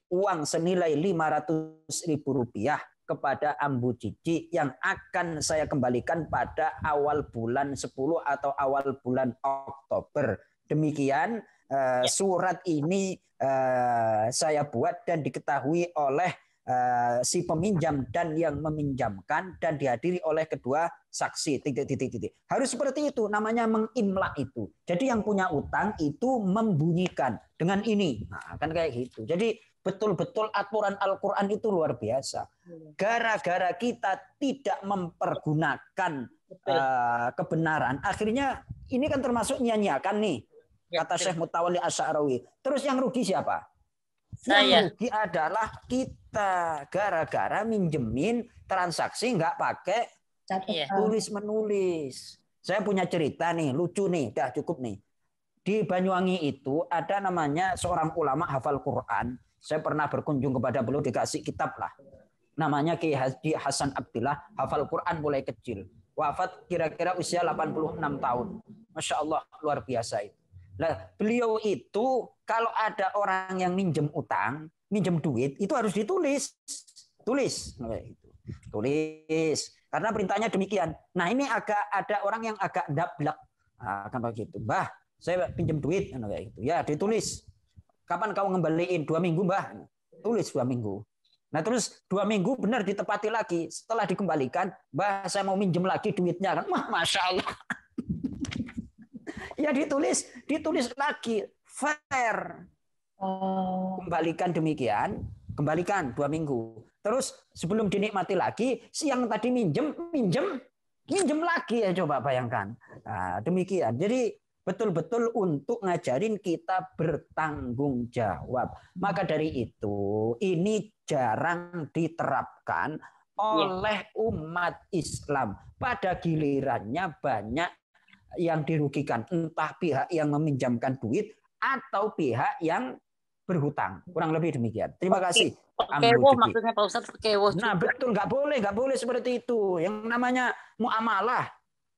uang senilai 500 ribu rupiah kepada Ambu Cici yang akan saya kembalikan pada awal bulan 10 atau awal bulan Oktober. Demikian eh, surat ini eh, saya buat dan diketahui oleh eh, si peminjam dan yang meminjamkan dan dihadiri oleh kedua saksi. Titik titik titik harus seperti itu namanya mengimla itu. Jadi yang punya utang itu membunyikan dengan ini. Nah, kan kayak gitu. Jadi betul-betul aturan Al-Quran itu luar biasa. Gara-gara kita tidak mempergunakan eh, kebenaran akhirnya ini kan termasuk nyanyiakan nih kata betul. Syekh Mutawalli Asy'arawi. Terus yang rugi siapa? Saya. Yang rugi adalah kita gara-gara minjemin transaksi nggak pakai Iya. Catatan. tulis menulis. Saya punya cerita nih, lucu nih, dah cukup nih. Di Banyuwangi itu ada namanya seorang ulama hafal Quran. Saya pernah berkunjung kepada beliau dikasih kitab lah. Namanya Ki Haji Hasan Abdillah, hafal Quran mulai kecil. Wafat kira-kira usia 86 tahun. Masya Allah, luar biasa itu. Nah, beliau itu kalau ada orang yang minjem utang, minjem duit, itu harus ditulis. Tulis. Gitu. Tulis. Karena perintahnya demikian. Nah ini agak ada orang yang agak dablek. Nah, kan begitu. Mbah, saya pinjam duit. Kan gitu. Ya ditulis. Kapan kau ngembaliin? Dua minggu mbah. Tulis dua minggu. Nah terus dua minggu benar ditepati lagi. Setelah dikembalikan, mbah saya mau minjem lagi duitnya. Kan, Masya Allah. Ya ditulis, ditulis lagi. Fair Oh, kembalikan demikian, kembalikan dua minggu. Terus sebelum dinikmati lagi, siang tadi minjem, minjem, minjem lagi ya coba bayangkan. Nah, demikian. Jadi betul-betul untuk ngajarin kita bertanggung jawab. Maka dari itu, ini jarang diterapkan oleh umat Islam. Pada gilirannya banyak yang dirugikan, entah pihak yang meminjamkan duit atau pihak yang berhutang. Kurang lebih demikian. Terima kasih. Cici. maksudnya Pak Ustadz pekewo. Nah betul nggak boleh nggak boleh seperti itu. Yang namanya muamalah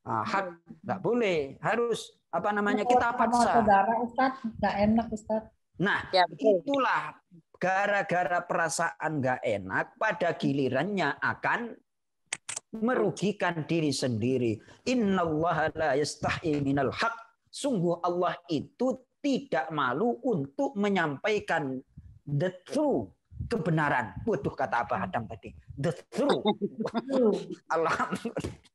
nah, hak nggak boleh harus apa namanya kita paksa. saudara Ustaz, nggak enak Ustaz. Nah Ya, betul. itulah gara-gara perasaan nggak enak pada gilirannya akan merugikan diri sendiri. Inna Allah la yastahi minal haq. Sungguh Allah itu tidak malu untuk menyampaikan the true kebenaran. Waduh kata apa Hadam tadi? The true. Alhamdulillah.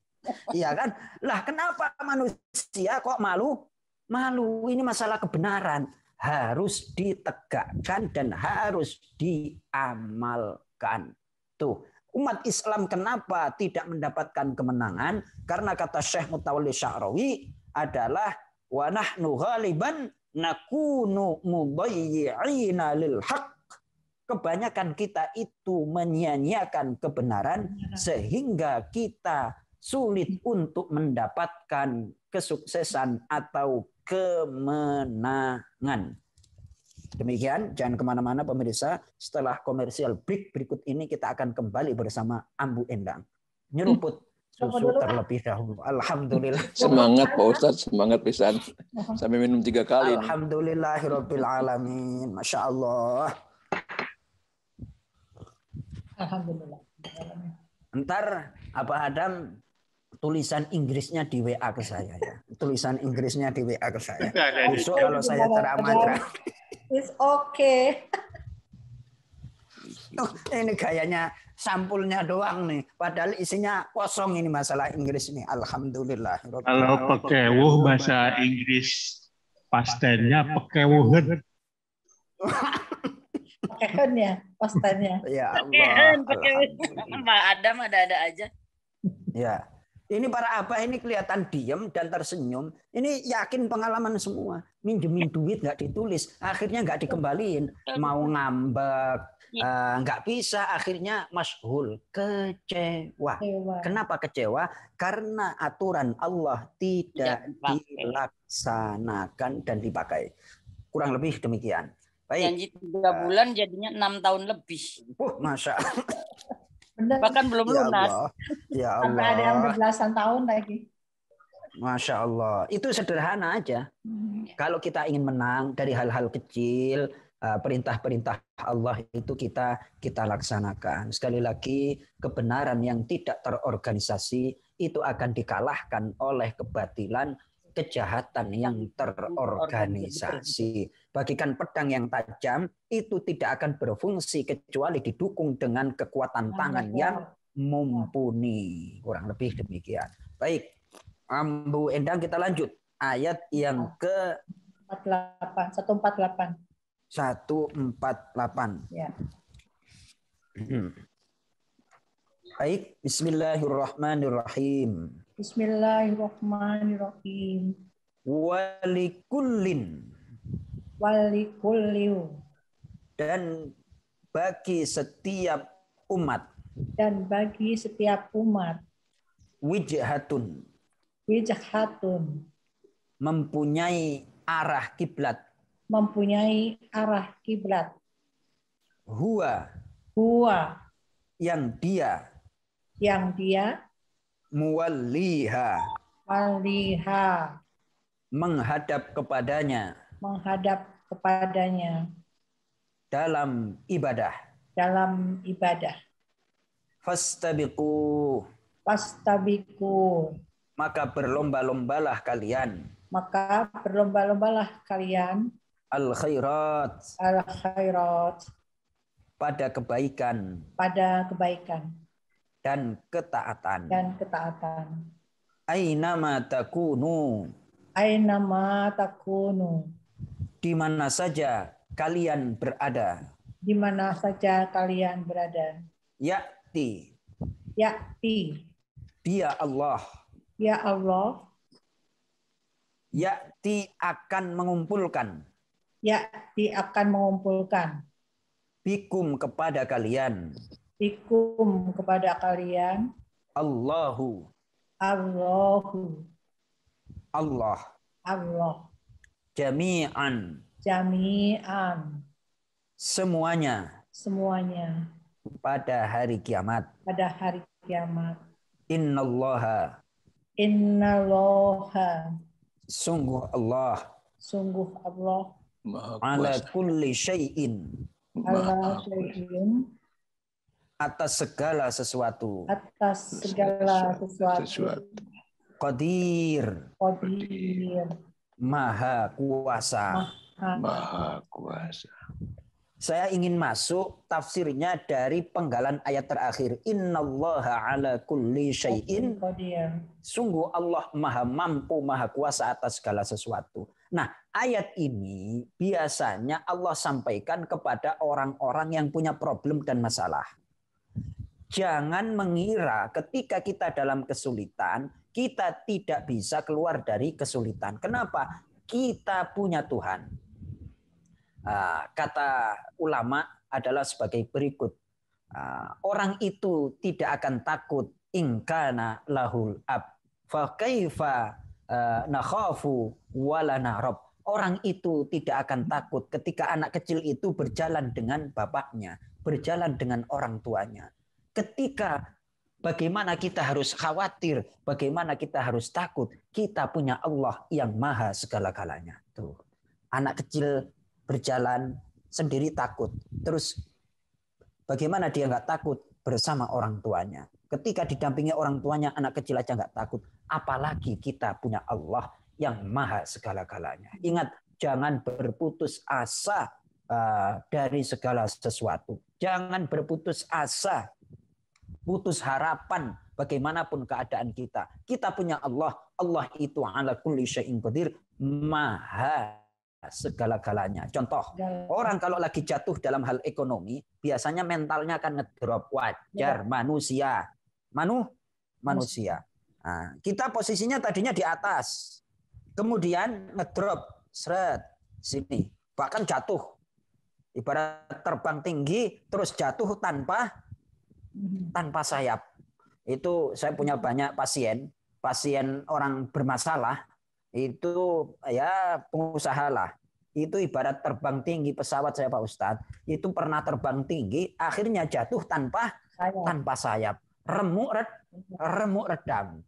Iya kan? Lah kenapa manusia kok malu? Malu ini masalah kebenaran. Harus ditegakkan dan harus diamalkan. Tuh, umat Islam kenapa tidak mendapatkan kemenangan? Karena kata Syekh Mutawalli Sya'rawi adalah wa nahnu ghaliban nakunu mudayyi'ina lil haq. Kebanyakan kita itu menyia-nyiakan kebenaran sehingga kita sulit untuk mendapatkan kesuksesan atau kemenangan. Demikian, jangan ke mana-mana pemirsa. Setelah komersial break berikut ini kita akan kembali bersama Ambu Endang. Nyeruput susu terlebih dahulu. Alhamdulillah. Semangat Pak Ustadz, semangat pisan. Sampai minum tiga kali. Alhamdulillahirabbil alamin. Masya Allah. Alhamdulillah. Ntar apa Adam tulisan Inggrisnya di WA ke saya ya. Tulisan Inggrisnya di WA ke saya. Besok kalau saya ceramah It's okay. Oh, ini gayanya sampulnya doang nih. Padahal isinya kosong ini masalah Inggris ini. Alhamdulillah. Kalau pekewuh bahasa Inggris pastennya pekewuhen. Pakehen ya pastennya. Ya Allah. Pakehen, Pak Adam ada-ada aja. Ya. Ini para abah ini kelihatan diam dan tersenyum. Ini yakin pengalaman semua. Minjemin duit nggak ditulis, akhirnya nggak dikembaliin. Mau ngambek, uh, nggak bisa, akhirnya mashul, kecewa. Kenapa kecewa? Karena aturan Allah tidak dilaksanakan dan dipakai. Kurang lebih demikian. Baik. Janji tiga bulan jadinya enam tahun lebih. Uh, masya Benar. Bahkan belum ya lunas. Allah. Ya Allah. Sampai ada yang berbelasan tahun lagi. Masya Allah. Itu sederhana aja. Hmm. Kalau kita ingin menang dari hal-hal kecil, eh, perintah-perintah Allah itu kita kita laksanakan. Sekali lagi, kebenaran yang tidak terorganisasi itu akan dikalahkan oleh kebatilan kejahatan yang terorganisasi. Bagikan pedang yang tajam itu tidak akan berfungsi kecuali didukung dengan kekuatan tangan yang mumpuni. Kurang lebih demikian. Baik, Ambu Endang kita lanjut. Ayat yang ke 48, 148. 148. Ya. Hmm. Baik, bismillahirrahmanirrahim. Bismillahirrahmanirrahim. Walikullin. Walikullin. Dan bagi setiap umat. Dan bagi setiap umat. Wijhatun. Wijhatun. Mempunyai arah kiblat. Mempunyai arah kiblat. Huwa. Huwa. Yang dia. Yang dia muwalliha. Muwalliha. Menghadap kepadanya. Menghadap kepadanya. Dalam ibadah. Dalam ibadah. Fastabiqu. Fastabiqu. Maka berlomba-lombalah kalian. Maka berlomba-lombalah kalian. Al khairat al khairat pada kebaikan. Pada kebaikan dan ketaatan. Dan ketaatan. Aina takunu. Aina takunu. Di mana saja kalian berada. Di mana saja kalian berada. Yakti. Yakti. Dia Allah. Ya Allah. Yakti akan mengumpulkan. Yakti akan mengumpulkan. Bikum kepada kalian Bikum kepada kalian. Allahu. Allahu. Allah. Allah. Jami'an. Jami'an. Semuanya. Semuanya. Pada hari kiamat. Pada hari kiamat. Innallaha. Innallaha. Sungguh Allah. Sungguh Allah. Ala kulli syai'in. Ala syai'in atas segala sesuatu. Atas segala sesuatu. Qadir. Qadir. Maha kuasa. Maha, Maha kuasa. Saya ingin masuk tafsirnya dari penggalan ayat terakhir. Innallaha ala kulli syai'in. Sungguh Allah maha mampu, maha kuasa atas segala sesuatu. Nah, ayat ini biasanya Allah sampaikan kepada orang-orang yang punya problem dan masalah. Jangan mengira ketika kita dalam kesulitan, kita tidak bisa keluar dari kesulitan. Kenapa? Kita punya Tuhan. Ah, kata ulama adalah sebagai berikut. Ah, orang itu tidak akan takut ingkana lahul ab. Fakaifa ah, nakhafu wala narob. Orang itu tidak akan takut ketika anak kecil itu berjalan dengan bapaknya, berjalan dengan orang tuanya ketika bagaimana kita harus khawatir, bagaimana kita harus takut, kita punya Allah yang maha segala-galanya. Tuh. Anak kecil berjalan sendiri takut. Terus bagaimana dia nggak takut? bersama orang tuanya. Ketika didampingi orang tuanya, anak kecil aja nggak takut. Apalagi kita punya Allah yang maha segala-galanya. Ingat, jangan berputus asa uh, dari segala sesuatu. Jangan berputus asa, putus harapan bagaimanapun keadaan kita. Kita punya Allah. Allah itu ala kulli syai'in qadir, maha segala-galanya. Contoh, orang kalau lagi jatuh dalam hal ekonomi, biasanya mentalnya akan ngedrop wajar ya. manusia. Manu manusia. Nah, kita posisinya tadinya di atas. Kemudian ngedrop seret sini, bahkan jatuh. Ibarat terbang tinggi terus jatuh tanpa. Tanpa sayap. Itu saya punya banyak pasien, pasien orang bermasalah itu ya pengusaha lah. Itu ibarat terbang tinggi pesawat saya Pak Ustadz. Itu pernah terbang tinggi, akhirnya jatuh tanpa sayap. tanpa sayap. Remuk red, remuk redam.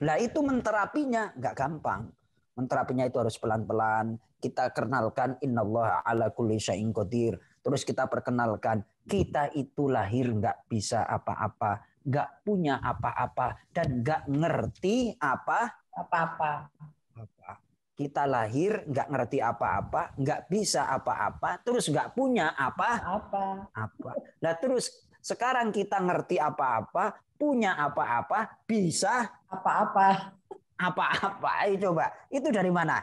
Lah itu menterapinya nggak gampang. Menterapinya itu harus pelan-pelan. Kita kenalkan innallaha ala kulli syai'in qadir. Terus kita perkenalkan kita itu lahir nggak bisa apa-apa, nggak punya apa-apa dan nggak ngerti apa apa-apa apa. Kita lahir nggak ngerti apa-apa, nggak bisa apa-apa, terus nggak punya apa-apa. Apa. Nah terus sekarang kita ngerti apa-apa, punya apa-apa, bisa apa-apa. Apa-apa. Ayo coba. Itu dari mana?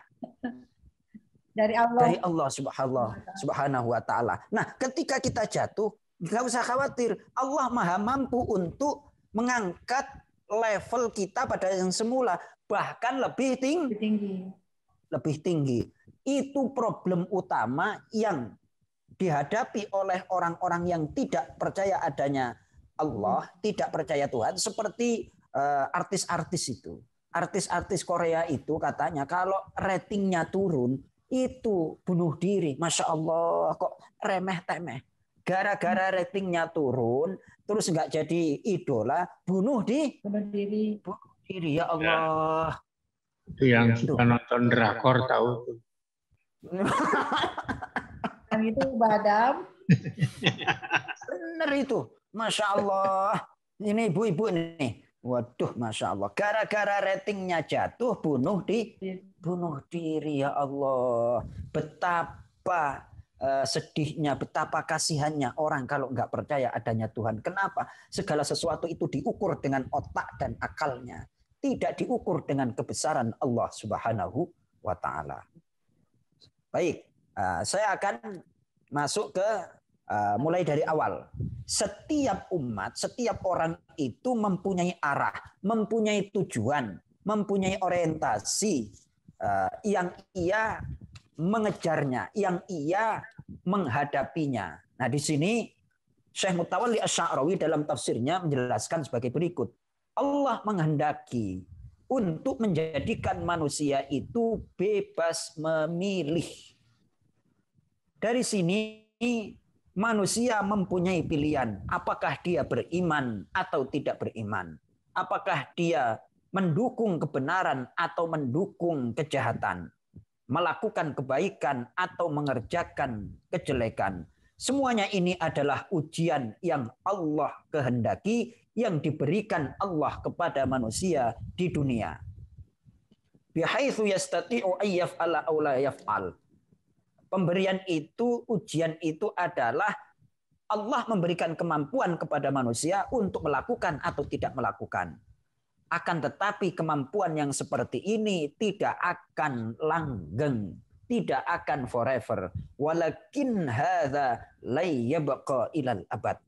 Dari Allah. Dari Allah subhanahu, subhanahu wa ta'ala. Nah ketika kita jatuh, nggak usah khawatir. Allah maha mampu untuk mengangkat level kita pada yang semula bahkan lebih tinggi. tinggi. Lebih tinggi. Itu problem utama yang dihadapi oleh orang-orang yang tidak percaya adanya Allah, hmm. tidak percaya Tuhan, seperti uh, artis-artis itu. Artis-artis Korea itu katanya kalau ratingnya turun, itu bunuh diri. Masya Allah, kok remeh-temeh. Gara-gara hmm. ratingnya turun, terus nggak jadi idola, bunuh di bunuh diri. Bunuh diri ya Allah. Itu yang suka nonton drakor tahu yang itu badam. Benar itu. Masya Allah. Ini ibu-ibu nih. Waduh, masya Allah. Gara-gara ratingnya jatuh, bunuh di bunuh diri ya Allah. Betapa uh, sedihnya, betapa kasihannya orang kalau nggak percaya adanya Tuhan. Kenapa? Segala sesuatu itu diukur dengan otak dan akalnya tidak diukur dengan kebesaran Allah Subhanahu wa taala. Baik, uh, saya akan masuk ke uh, mulai dari awal. Setiap umat, setiap orang itu mempunyai arah, mempunyai tujuan, mempunyai orientasi uh, yang ia mengejarnya, yang ia menghadapinya. Nah, di sini Syekh Mutawalli Asy'arawi dalam tafsirnya menjelaskan sebagai berikut. Allah menghendaki untuk menjadikan manusia itu bebas memilih. Dari sini manusia mempunyai pilihan apakah dia beriman atau tidak beriman. Apakah dia mendukung kebenaran atau mendukung kejahatan. Melakukan kebaikan atau mengerjakan kejelekan. Semuanya ini adalah ujian yang Allah kehendaki yang diberikan Allah kepada manusia di dunia. Pemberian itu, ujian itu adalah Allah memberikan kemampuan kepada manusia untuk melakukan atau tidak melakukan. Akan tetapi kemampuan yang seperti ini tidak akan langgeng, tidak akan forever. Walakin hadza la yabqa ilal abad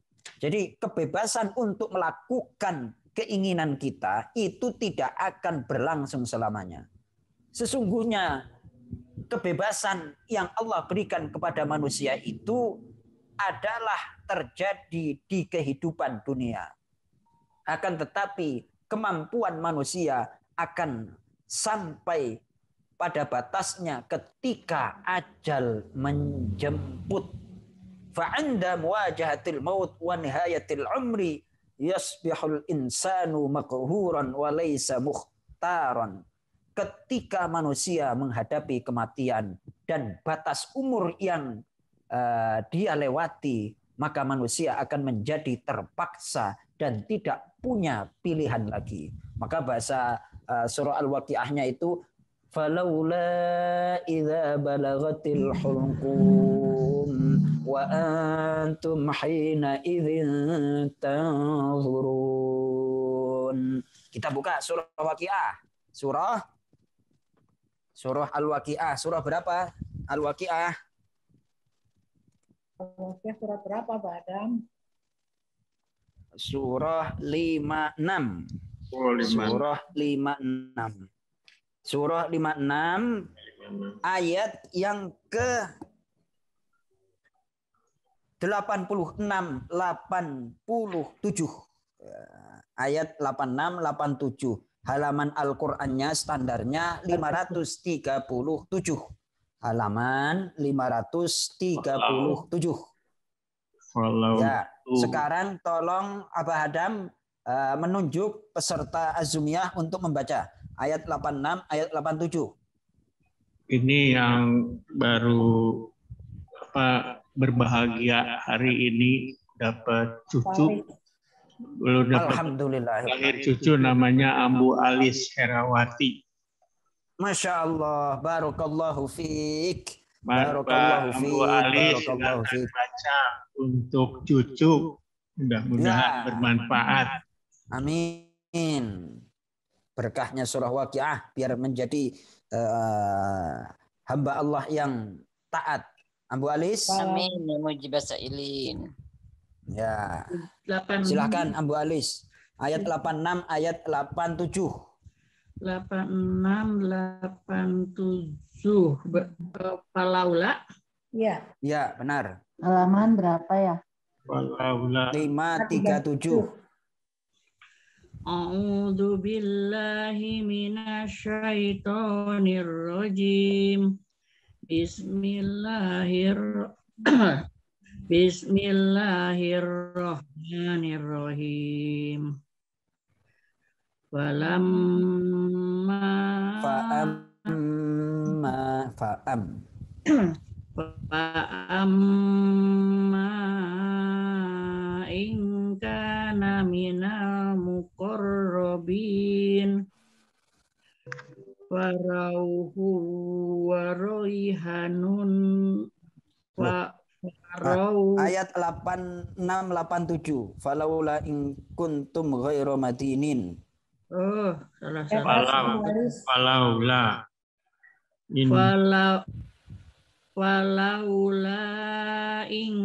jadi kebebasan untuk melakukan keinginan kita itu tidak akan berlangsung selamanya. Sesungguhnya kebebasan yang Allah berikan kepada manusia itu adalah terjadi di kehidupan dunia. Akan tetapi kemampuan manusia akan sampai pada batasnya ketika ajal menjemput fa'anda muwajahatil maut wa nihayatil umri yasbihul insanu makhuran wa laysa mukhtaran. Ketika manusia menghadapi kematian dan batas umur yang uh, dia lewati maka manusia akan menjadi terpaksa dan tidak punya pilihan lagi. Maka bahasa uh, surah Al-Waqiahnya itu falaula idza balagatil hulqum wa antum hina idzin tanzurun. Kita buka surah Al-Waqiah. Surah Surah Al-Waqiah. Surah berapa? Al-Waqiah. Oke, surat berapa, Pak Adam? Surah 56. Oh, lima. Surah 56. Surah 56 ayat yang ke 86 87. Ayat 86 87. Halaman Al-Qur'annya standarnya 537 halaman 537. Follow. Ya, sekarang tolong Abah Adam uh, menunjuk peserta Azumiyah untuk membaca ayat 86 ayat 87. Ini yang baru apa berbahagia hari ini dapat cucu belum dapat Alhamdulillah. lahir cucu namanya Ambu Alis Herawati. Masya Allah, barakallahu fiik. Barakallahu Ambu fiik, Alis barakallahu silakan fiik. baca untuk cucu. Mudah-mudahan Ya. bermanfaat. Amin. Berkahnya surah Waqiah biar menjadi eh, hamba Allah yang taat. Ambu Alis, Amin. Ya mujibah sa'ilin. ya. 8 Silakan Ambu Alis. Ayat 86 ayat 87. 86 87 Be- eh, Palaula Iya. Ya, benar. Halaman berapa ya? Walaula 537. A'udzu billahi minasyaitonir rajim. Bismillahir Bismillahirrahmanirrahim. Walamma Fa'amma fa'am. Minal muqarrabin Farauhu wa raihanun wa farau Ayat 8687. Falaula in kuntum ghairu madinin. Oh, salah salah. Walau. Haris. Walaula in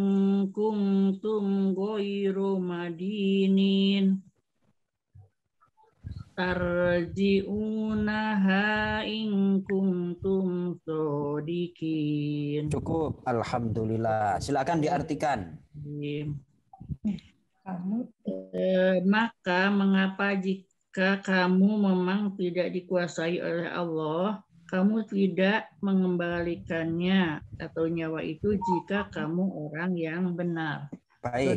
kuntum ghairu madinin tarji'unaha in kuntum sodikin. Cukup. Alhamdulillah. Silakan diartikan. Kamu Eh, maka mengapa jika kamu memang tidak dikuasai oleh Allah, kamu tidak mengembalikannya atau nyawa itu jika kamu orang yang benar. Baik.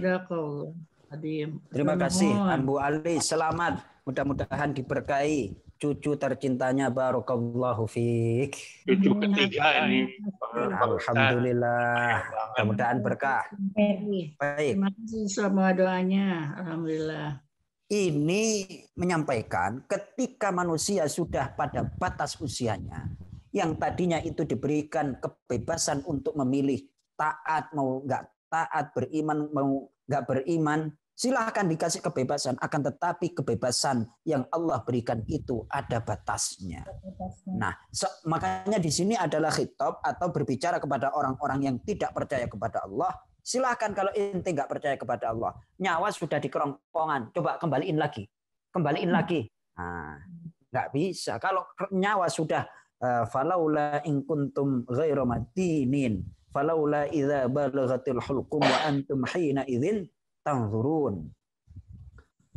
Adim. Terima kasih. Ambu Ali. Selamat. Mudah-mudahan diberkahi cucu tercintanya barakallahu fiik. cucu ketiga ini. Alhamdulillah. Mudah-mudahan berkah. Baik. Terima kasih semua doanya. Alhamdulillah. Ini menyampaikan ketika manusia sudah pada batas usianya yang tadinya itu diberikan kebebasan untuk memilih taat mau nggak taat beriman mau nggak beriman silahkan dikasih kebebasan akan tetapi kebebasan yang Allah berikan itu ada batasnya. Nah, makanya di sini adalah khitab atau berbicara kepada orang-orang yang tidak percaya kepada Allah. Silahkan kalau ente nggak percaya kepada Allah, nyawa sudah di kerongkongan, coba kembaliin lagi, kembaliin lagi. Nah, nggak bisa. Kalau nyawa sudah eh, falaula in kuntum ghairu madinin, falaula idza balaghatil hulqum wa antum hina idzin tanzurun.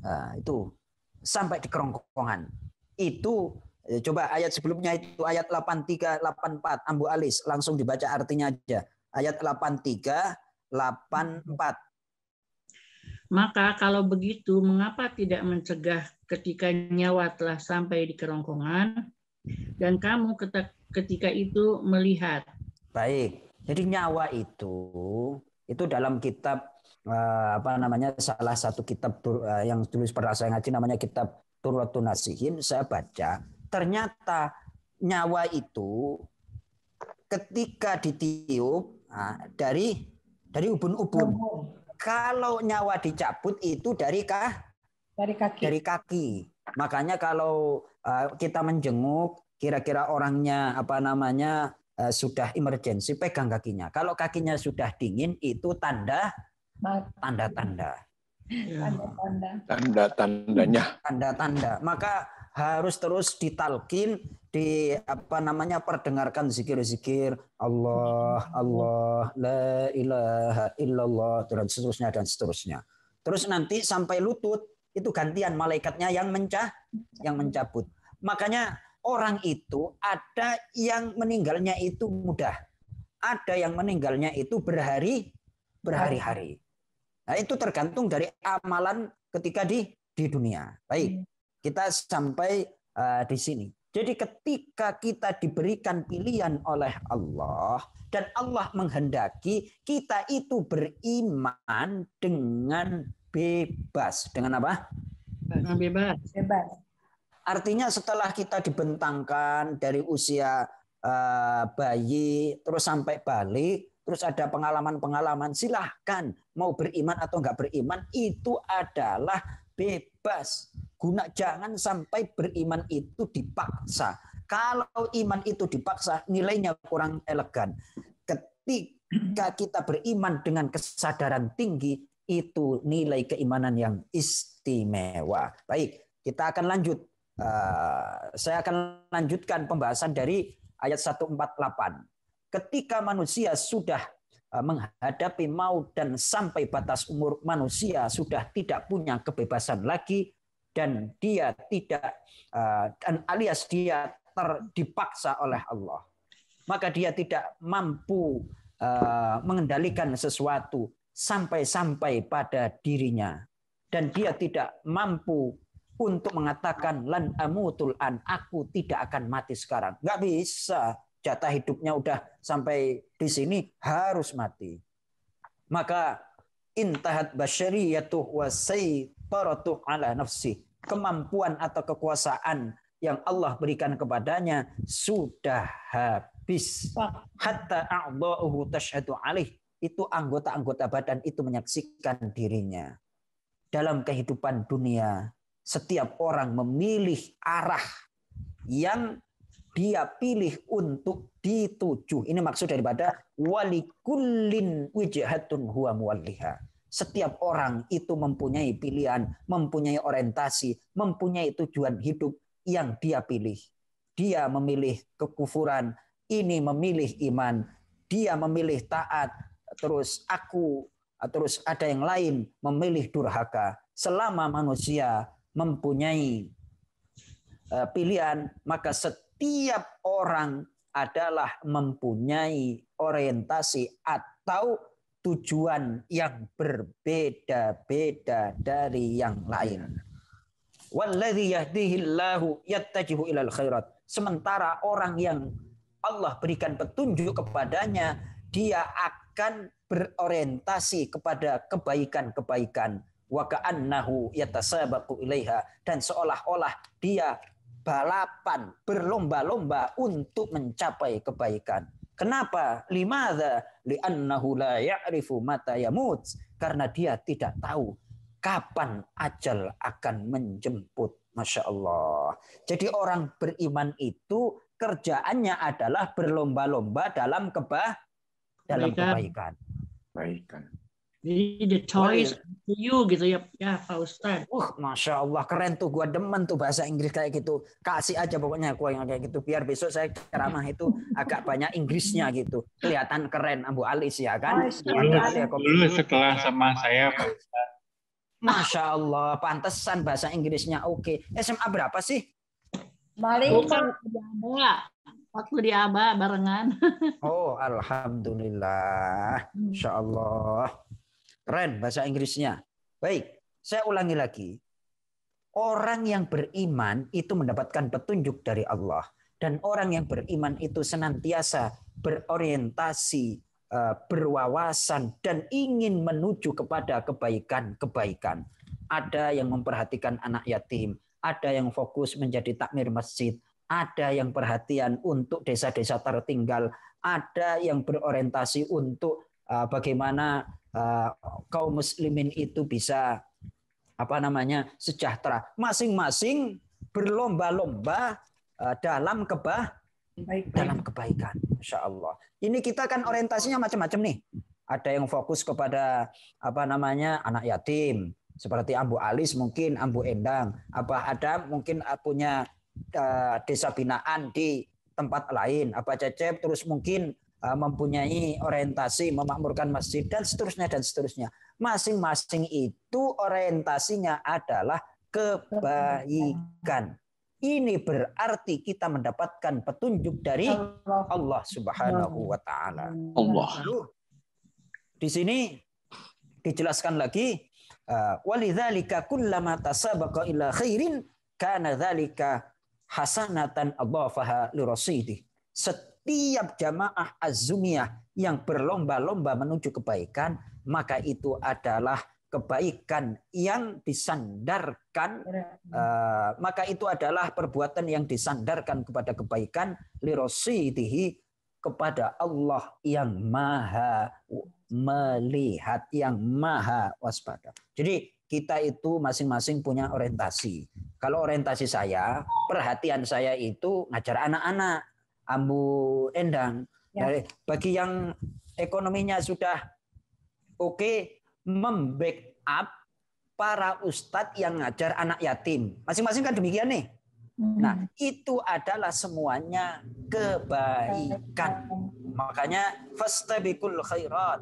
Nah, itu sampai di kerongkongan. Itu eh, coba ayat sebelumnya itu ayat 83 84 Ambu Alis langsung dibaca artinya aja. Ayat 83 84. Maka kalau begitu, mengapa tidak mencegah ketika nyawa telah sampai di kerongkongan dan kamu ketika itu melihat? Baik. Jadi nyawa itu itu dalam kitab uh, apa namanya salah satu kitab uh, yang tulis pada saya ngaji namanya kitab Turwatun Nasihin saya baca ternyata nyawa itu ketika ditiup nah, dari dari ubun-ubun. Kalau nyawa dicabut itu dari kah? Dari kaki. Dari kaki. Makanya kalau uh, kita menjenguk kira-kira orangnya apa namanya uh, sudah emergensi pegang kakinya. Kalau kakinya sudah dingin itu tanda tanda-tanda. Tanda-tanda. Tanda-tandanya. Tanda-tanda. Maka harus terus ditalkin, di apa namanya perdengarkan zikir-zikir Allah, Allah, la ilaha illallah dan seterusnya dan seterusnya. Terus nanti sampai lutut itu gantian malaikatnya yang mencah, yang mencabut. Makanya orang itu ada yang meninggalnya itu mudah. Ada yang meninggalnya itu berhari berhari-hari. Nah, itu tergantung dari amalan ketika di di dunia. Baik, kita sampai uh, di sini. Jadi ketika kita diberikan pilihan oleh Allah dan Allah menghendaki kita itu beriman dengan bebas. Dengan apa? Dengan bebas. Bebas. Artinya setelah kita dibentangkan dari usia uh, bayi terus sampai balik terus ada pengalaman-pengalaman, silahkan mau beriman atau enggak beriman, itu adalah bebas. Guna jangan sampai beriman itu dipaksa. Kalau iman itu dipaksa, nilainya kurang elegan. Ketika kita beriman dengan kesadaran tinggi, itu nilai keimanan yang istimewa. Baik, kita akan lanjut. Uh, saya akan lanjutkan pembahasan dari ayat 148 ketika manusia sudah menghadapi maut dan sampai batas umur manusia sudah tidak punya kebebasan lagi dan dia tidak uh, dan alias dia terdipaksa oleh Allah. Maka dia tidak mampu uh, mengendalikan sesuatu sampai-sampai pada dirinya. Dan dia tidak mampu untuk mengatakan lan amutul an aku tidak akan mati sekarang. Nggak bisa jatah hidupnya udah sampai di sini harus mati. Maka intahat basyariyatuh wa saytaratuh ala nafsi. Kemampuan atau kekuasaan yang Allah berikan kepadanya sudah habis. Hatta a'dha'uhu tashhadu alih. Itu anggota-anggota badan itu menyaksikan dirinya. Dalam kehidupan dunia, setiap orang memilih arah yang dia pilih untuk dituju. Ini maksud daripada walikullin wijhatun huwa muwalliha. Setiap orang itu mempunyai pilihan, mempunyai orientasi, mempunyai tujuan hidup yang dia pilih. Dia memilih kekufuran, ini memilih iman, dia memilih taat, terus aku, terus ada yang lain memilih durhaka. Selama manusia mempunyai eh, pilihan, maka setiap setiap orang adalah mempunyai orientasi atau tujuan yang berbeda-beda dari yang lain. Sementara orang yang Allah berikan petunjuk kepadanya, dia akan berorientasi kepada kebaikan-kebaikan. Wa ka'annahu ilaiha dan seolah-olah dia balapan, berlomba-lomba untuk mencapai kebaikan. Kenapa? Limadha? Li'annahu la ya'rifu mata yamut. Karena dia tidak tahu kapan ajal akan menjemput. Masya Allah. Jadi orang beriman itu kerjaannya adalah berlomba-lomba dalam kebah dalam kebaikan. Kebaikan. Jadi the choice to you gitu ya, ya Pak Ustad. Uh, masya Allah keren tuh, gua demen tuh bahasa Inggris kayak gitu. Kasih aja pokoknya gua yang kayak gitu, biar besok saya ceramah itu agak banyak Inggrisnya gitu. Kelihatan keren Abu Alis ya kan? Dulu, ya, dulu setelah sama saya Pak. Masya Allah, pantesan bahasa Inggrisnya oke. SMA berapa sih? Mari. Bukan di Aba. Waktu di Aba barengan. oh, Alhamdulillah. Masya Allah. Keren bahasa Inggrisnya. Baik, saya ulangi lagi. Orang yang beriman itu mendapatkan petunjuk dari Allah. Dan orang yang beriman itu senantiasa berorientasi uh, berwawasan dan ingin menuju kepada kebaikan-kebaikan. Ada yang memperhatikan anak yatim, ada yang fokus menjadi takmir masjid, ada yang perhatian untuk desa-desa tertinggal, ada yang berorientasi untuk uh, bagaimana uh, kaum muslimin itu bisa apa namanya sejahtera. Masing-masing berlomba-lomba uh, dalam kebah Baik, dalam kebaikan. Masya Allah. Ini kita kan orientasinya macam-macam nih. Ada yang fokus kepada apa namanya anak yatim, seperti Ambu Alis mungkin Ambu Endang. Apa ada mungkin punya uh, desa binaan di tempat lain. Apa Cecep terus mungkin mempunyai orientasi memakmurkan masjid dan seterusnya dan seterusnya. Masing-masing itu orientasinya adalah kebaikan. Ini berarti kita mendapatkan petunjuk dari Allah Subhanahu wa taala. Allah. di sini dijelaskan lagi uh, walidzalika kullama tasabaqa ila khairin kana dzalika hasanatan adhafaha lirasidih. Setiap jamaah azumiyah yang berlomba-lomba menuju kebaikan, maka itu adalah kebaikan yang disandarkan uh, maka itu adalah perbuatan yang disandarkan kepada kebaikan lirosidihi kepada Allah yang maha melihat yang maha waspada. Jadi kita itu masing-masing punya orientasi. Kalau orientasi saya, perhatian saya itu ngajar anak-anak, ambu endang. Ya. Bagi yang ekonominya sudah oke, okay, membackup para ustadz yang ngajar anak yatim. Masing-masing kan demikian nih. Hmm. Nah, itu adalah semuanya kebaikan. Makanya fastabikul khairat.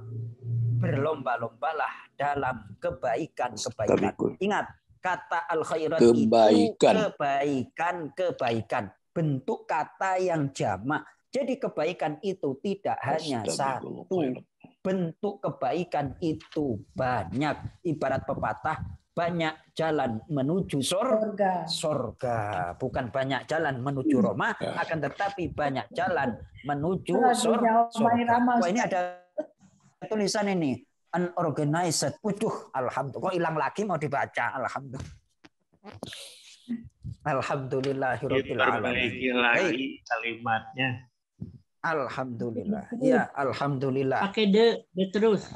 Berlomba-lombalah dalam kebaikan-kebaikan. Ingat, kata al khairat itu kebaikan, kebaikan. Bentuk kata yang jamak. Jadi kebaikan itu tidak hanya satu bentuk kebaikan itu banyak. Ibarat pepatah, banyak jalan menuju surga. Surga. Bukan banyak jalan menuju hmm. Roma, akan tetapi banyak jalan menuju surga. Wah ini ada tulisan ini. Unorganized. Waduh, alhamdulillah. Kok hilang lagi mau dibaca? Alhamdulillah. Alhamdulillahirabbil alamin. lagi kalimatnya. Alhamdulillah. Ya, alhamdulillah. Pakai de, de terus.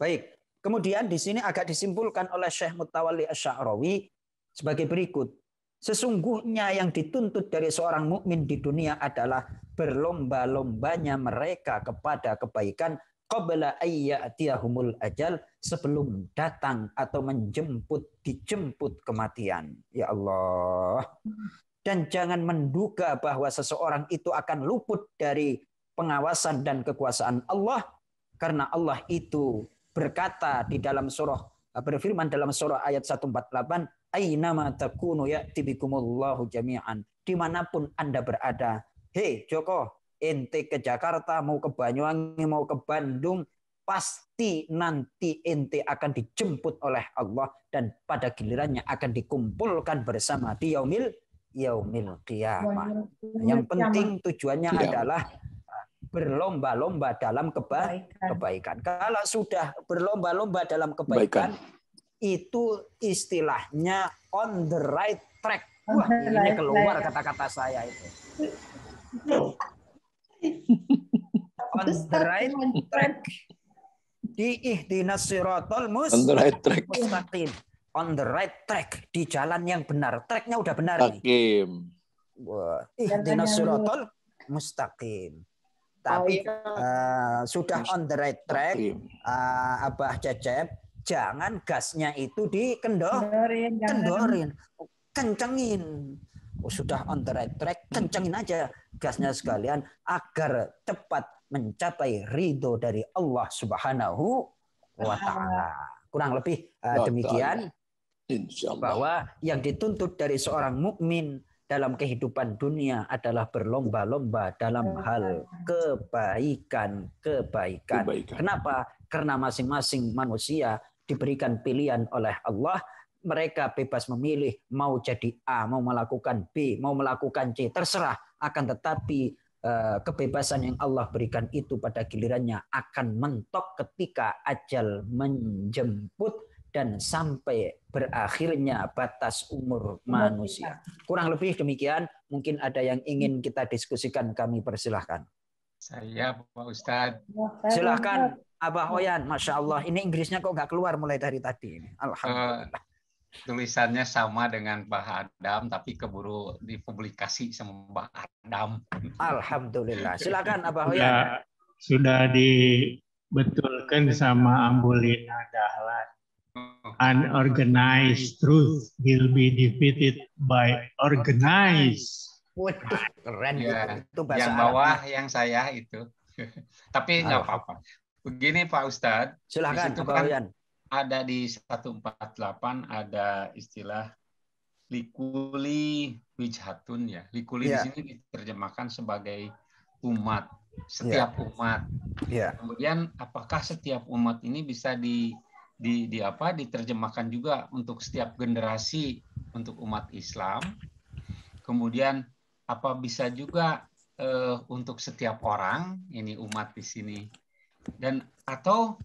Baik. Kemudian di sini agak disimpulkan oleh Syekh Mutawalli Asy'arawi sebagai berikut. Sesungguhnya yang dituntut dari seorang mukmin di dunia adalah berlomba-lombanya mereka kepada kebaikan qabla ayyatiyahumul ajal sebelum datang atau menjemput dijemput kematian. Ya Allah. Dan jangan menduga bahwa seseorang itu akan luput dari pengawasan dan kekuasaan Allah. Karena Allah itu berkata di dalam surah berfirman dalam surah ayat 148 aynama takunu ya'ti bikumullahu jami'an di mana pun anda berada hei Joko ente ke Jakarta mau ke Banyuwangi mau ke Bandung pasti nanti ente akan dijemput oleh Allah dan pada gilirannya akan dikumpulkan bersama di yaumil yaumil qiyamah. Yang penting tujuannya ya. adalah berlomba-lomba dalam keba kebaikan. Kalau sudah berlomba-lomba dalam kebaikan, Baikan. itu istilahnya on the right track. Wah, ini keluar kata-kata saya itu. On the right track. Di ihdinas siratal mustaqim on the right track di jalan yang benar. Tracknya udah benar Hakim. Wah, ihdinas suratul mustaqim. Tapi uh, sudah on the right track, uh, Abah Cecep, jangan gasnya itu dikendorin, kendorin, kencengin. Oh, sudah on the right track, kencengin aja gasnya sekalian agar cepat mencapai ridho dari Allah Subhanahu wa taala. Kurang lebih uh, demikian. Insyaallah. Bahwa yang dituntut dari seorang mukmin dalam kehidupan dunia adalah berlomba-lomba dalam hal kebaikan, kebaikan. Kebaikan. Kenapa? Karena masing-masing manusia diberikan pilihan oleh Allah. Mereka bebas memilih mau jadi A, mau melakukan B, mau melakukan C, terserah. Akan tetapi eh, kebebasan yang Allah berikan itu pada gilirannya akan mentok ketika ajal menjemput dan sampai berakhirnya batas umur manusia. Kurang lebih demikian. Mungkin ada yang ingin kita diskusikan, kami persilahkan. Saya Pak Ustadz. Silahkan Abah Hoyan. Masya Allah. Ini Inggrisnya kok nggak keluar mulai dari tadi. Alhamdulillah. Uh, tulisannya sama dengan Pak Adam, tapi keburu dipublikasi sama Pak Adam. Alhamdulillah. Silakan Abah Hoyan. Sudah, sudah dibetulkan sama Ambulina Dahlan. Unorganized truth will be defeated by organized Waduh, keren ya, itu bahasa Yang bawah Arab. yang saya itu. Tapi nggak apa-apa. Begini Pak Ustadz. Silahkan, Pak kan ada di 148 ada istilah likuli wijhatun ya. Likuli ya. di sini diterjemahkan sebagai umat, setiap ya. umat. Ya. Kemudian apakah setiap umat ini bisa di di, di apa diterjemahkan juga untuk setiap generasi untuk umat Islam. Kemudian apa bisa juga uh, untuk setiap orang ini umat di sini dan atau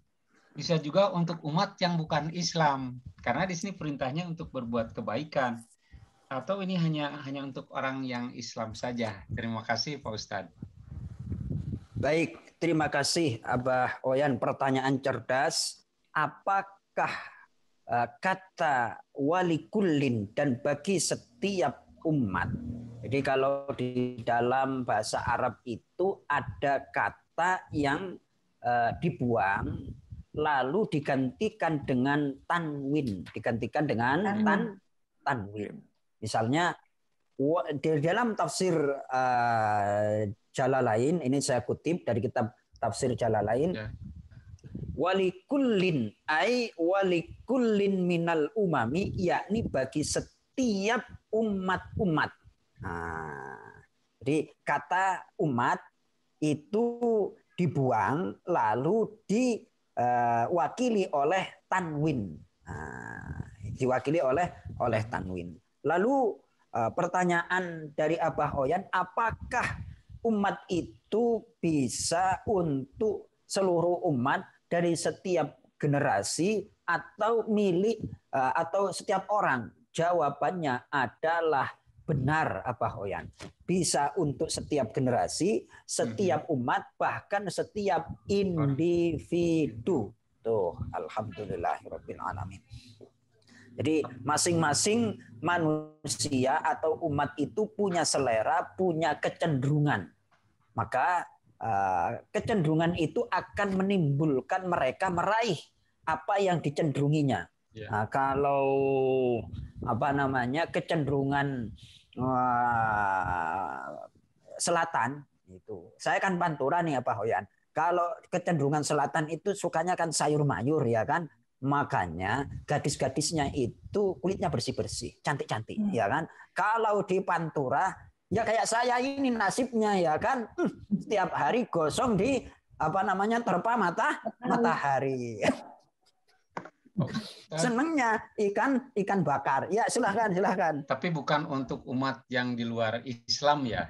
bisa juga untuk umat yang bukan Islam. Karena di sini perintahnya untuk berbuat kebaikan. Atau ini hanya hanya untuk orang yang Islam saja. Terima kasih Pak Ustadz. Baik terima kasih Abah Oyan. Pertanyaan cerdas apakah uh, kata walikulin dan bagi setiap umat? Jadi kalau di dalam bahasa Arab itu ada kata yang uh, dibuang lalu digantikan dengan tanwin, digantikan dengan tan tanwin. Misalnya di dalam tafsir uh, Jalalain ini saya kutip dari kitab tafsir Jalalain ya. walikullin ai walikullin minal umami yakni bagi setiap umat-umat. Nah, jadi kata umat itu dibuang lalu diwakili eh, oleh tanwin. Nah, diwakili oleh oleh tanwin. Lalu eh, pertanyaan dari Abah Oyan, apakah umat itu bisa untuk seluruh umat dari setiap generasi atau milik eh, atau setiap orang? Jawabannya adalah benar apa Hoyan. Bisa untuk setiap generasi, setiap mhm. umat, bahkan setiap individu. Tuh, alhamdulillahirabbil alamin. Jadi masing-masing manusia atau umat itu punya selera, punya kecenderungan. Maka uh, kecenderungan itu akan menimbulkan mereka meraih apa yang dicenderunginya. Yeah. Nah, kalau apa namanya kecenderungan selatan itu. Saya kan pantura nih apa Hoyan. Kalau kecenderungan selatan itu sukanya kan sayur mayur ya kan. Makanya gadis-gadisnya itu kulitnya bersih-bersih, cantik-cantik hmm. ya kan. Kalau di Pantura ya kayak saya ini nasibnya ya kan. Hmm, setiap hari gosong di apa namanya terpa mata matahari. Senangnya ikan ikan bakar. Ya silahkan silahkan. Tapi bukan untuk umat yang di luar Islam ya.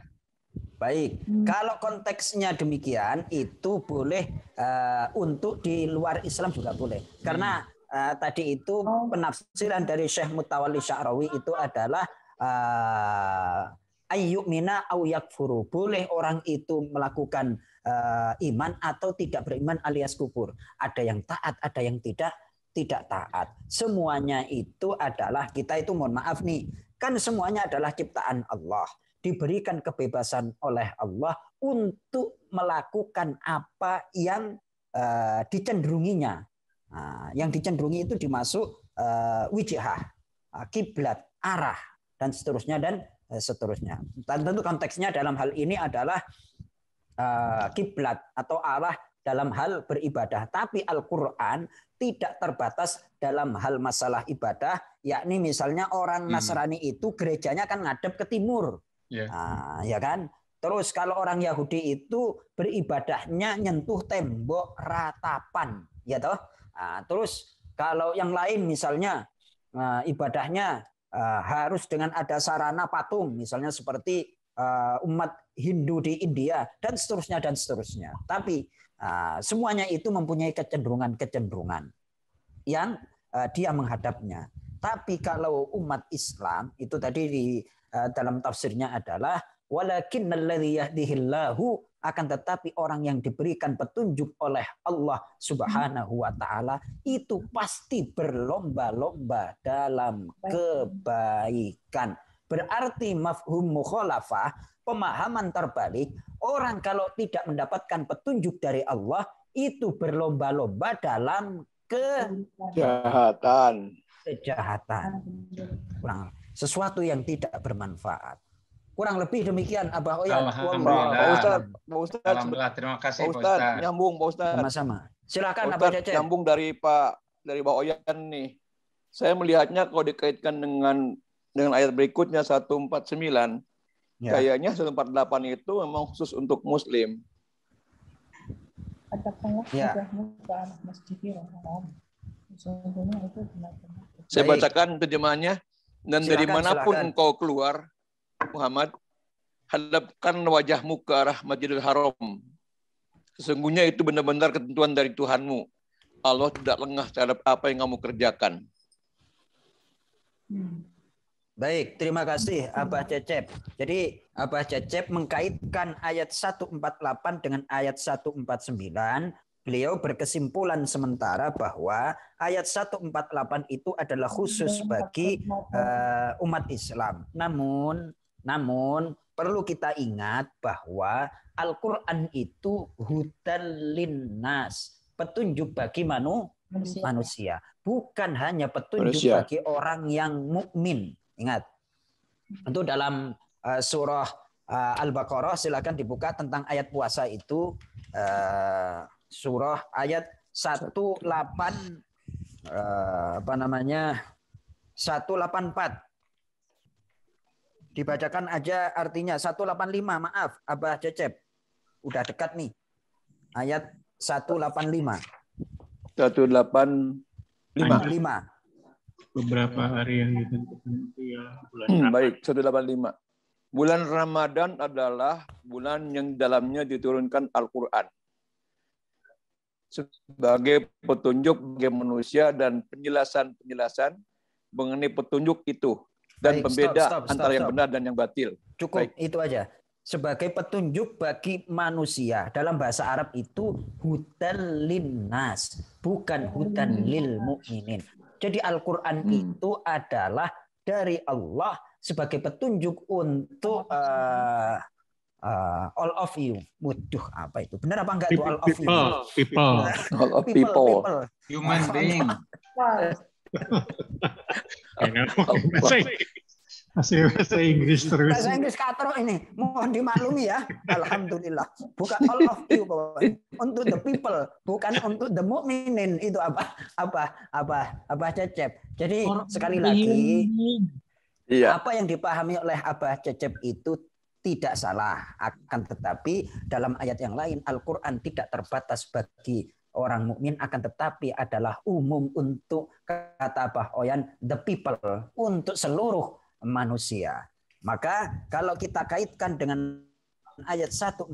Baik, hmm. kalau konteksnya demikian itu boleh uh, untuk di luar Islam juga boleh. Karena uh, tadi itu oh. penafsiran dari Syekh Mutawalli Sya'rawi itu adalah uh, ayyuk mina au yakfuru. Boleh orang itu melakukan uh, iman atau tidak beriman alias kufur. Ada yang taat, ada yang tidak tidak taat. Semuanya itu adalah kita itu mohon maaf nih, kan semuanya adalah ciptaan Allah. Diberikan kebebasan oleh Allah untuk melakukan apa yang uh, dicenderunginya. Nah, yang dicenderungi itu dimasuk uh, wijihah, uh, kiblat, arah, dan seterusnya dan uh, seterusnya. Dan tentu konteksnya dalam hal ini adalah uh, kiblat atau arah dalam hal beribadah. Tapi Al-Quran tidak terbatas dalam hal masalah ibadah, yakni misalnya orang hmm. Nasrani itu gerejanya kan ngadep ke timur, yeah. nah, ya kan? Terus kalau orang Yahudi itu beribadahnya nyentuh tembok ratapan, ya toh. Nah, terus kalau yang lain misalnya nah, ibadahnya uh, harus dengan ada sarana patung, misalnya seperti uh, umat Hindu di India dan seterusnya dan seterusnya. Tapi uh, semuanya itu mempunyai kecenderungan-kecenderungan yang uh, dia menghadapnya. Tapi kalau umat Islam itu tadi di uh, dalam tafsirnya adalah walakin yahdihillahu akan tetapi orang yang diberikan petunjuk oleh Allah Subhanahu wa taala itu pasti berlomba-lomba dalam kebaikan. Berarti mafhum mukhalafah, pemahaman terbalik, orang kalau tidak mendapatkan petunjuk dari Allah itu berlomba-lomba dalam kejahatan. Kejahatan. Kurang sesuatu yang tidak bermanfaat. Kurang lebih demikian Abah Oya. Alhamdulillah. Pak Ustaz, Pak Ustaz. Alhamdulillah, terima kasih Pak Ustaz. Ustaz. Nyambung Pak Ustaz. Sama-sama. Silakan Pak Ustaz, Cecep. Nyambung dari Pak dari Pak Oyan nih. Saya melihatnya kalau dikaitkan dengan dengan ayat berikutnya 149, ya. kayaknya 148 itu memang khusus untuk muslim. Ya. Saya bacakan terjemahannya dan silakan, dari mana pun silakan. engkau keluar Muhammad, hadapkan wajahmu ke arah Masjidil Haram. Sesungguhnya itu benar-benar ketentuan dari Tuhanmu. Allah tidak lengah terhadap apa yang kamu kerjakan. Baik, terima kasih Abah Cecep. Jadi Abah Cecep mengkaitkan ayat 148 dengan ayat 149 beliau berkesimpulan sementara bahwa ayat 148 itu adalah khusus bagi uh, umat Islam. Namun namun perlu kita ingat bahwa Al-Quran itu hudan linnas, petunjuk bagi manu, manusia. manusia. Bukan hanya petunjuk manusia. bagi orang yang mukmin. Ingat, itu dalam uh, surah uh, Al-Baqarah silakan dibuka tentang ayat puasa itu uh, surah ayat 18 uh, apa namanya 184 Dibacakan aja artinya 185, maaf, Abah Cecep. Udah dekat nih. Ayat 185. 185. 5. Beberapa hari yang ditentukan itu ya bulan hmm, Baik, 185. Bulan Ramadan adalah bulan yang dalamnya diturunkan Al-Quran. Sebagai petunjuk bagi manusia dan penjelasan-penjelasan mengenai petunjuk itu dan Baik, pembeda stop, stop, stop, antara stop. yang benar dan yang batil. Cukup Baik. itu aja. Sebagai petunjuk bagi manusia dalam bahasa Arab itu hudan linnas, bukan hudan lil mukminin. Jadi Al-Qur'an hmm. itu adalah dari Allah sebagai petunjuk untuk uh, uh, all of you. Waduh, apa itu? Benar apa enggak itu all of you? People, people. All of people. people. people. Human being. Masih bahasa Inggris terus. Bahasa Inggris katro ini. Mohon dimaklumi ya. Alhamdulillah. Bukan all of you. Untuk the people. Bukan untuk the mukminin. Itu apa? Apa? Apa? Apa Cecep. Jadi sekali lagi. Iya. Apa yang dipahami oleh Abah Cecep itu tidak salah. Akan tetapi dalam ayat yang lain Al-Quran tidak terbatas bagi orang mukmin akan tetapi adalah umum untuk kata Bah Oyan the people untuk seluruh manusia. Maka kalau kita kaitkan dengan ayat 147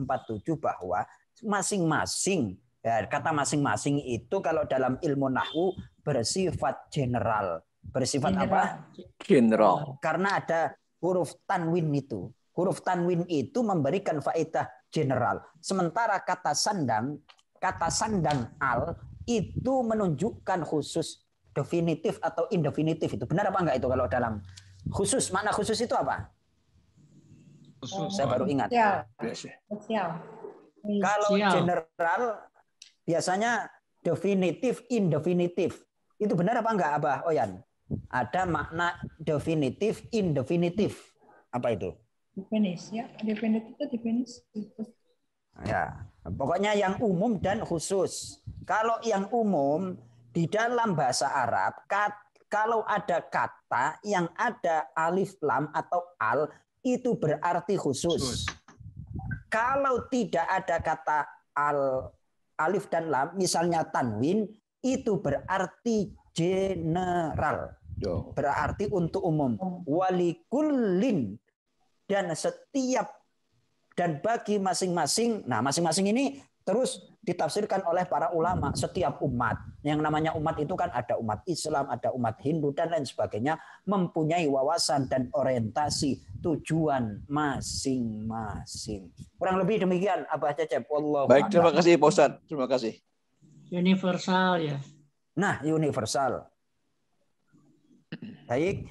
bahwa masing-masing ya, kata masing-masing itu kalau dalam ilmu nahwu bersifat general. Bersifat general. apa? General. Karena ada huruf tanwin itu. Huruf tanwin itu memberikan faedah general. Sementara kata sandang kata sandang al itu menunjukkan khusus definitif atau indefinitif itu. Benar apa enggak itu kalau dalam khusus? Mana khusus itu apa? Khusus. Saya baru ingat. Spesial. Kalau general biasanya definitif, indefinitif. Itu benar apa enggak, Abah Oyan? Ada makna definitif, indefinitif. Apa itu? Definisi ya. Definitif itu definisi. Ya, pokoknya yang umum dan khusus. Kalau yang umum di dalam bahasa Arab, kat, kalau ada kata yang ada alif lam atau al itu berarti khusus. khusus. Kalau tidak ada kata al alif dan lam, misalnya tanwin, itu berarti general. Berarti untuk umum. Walikullin dan setiap dan bagi masing-masing nah masing-masing ini terus ditafsirkan oleh para ulama setiap umat. Yang namanya umat itu kan ada umat Islam ada umat Hindu dan lain sebagainya mempunyai wawasan dan orientasi tujuan masing-masing. Kurang lebih demikian Abah Cecep. Allah baik terima kasih Pak Ustadz. Terima kasih. Universal ya. Nah universal. Baik.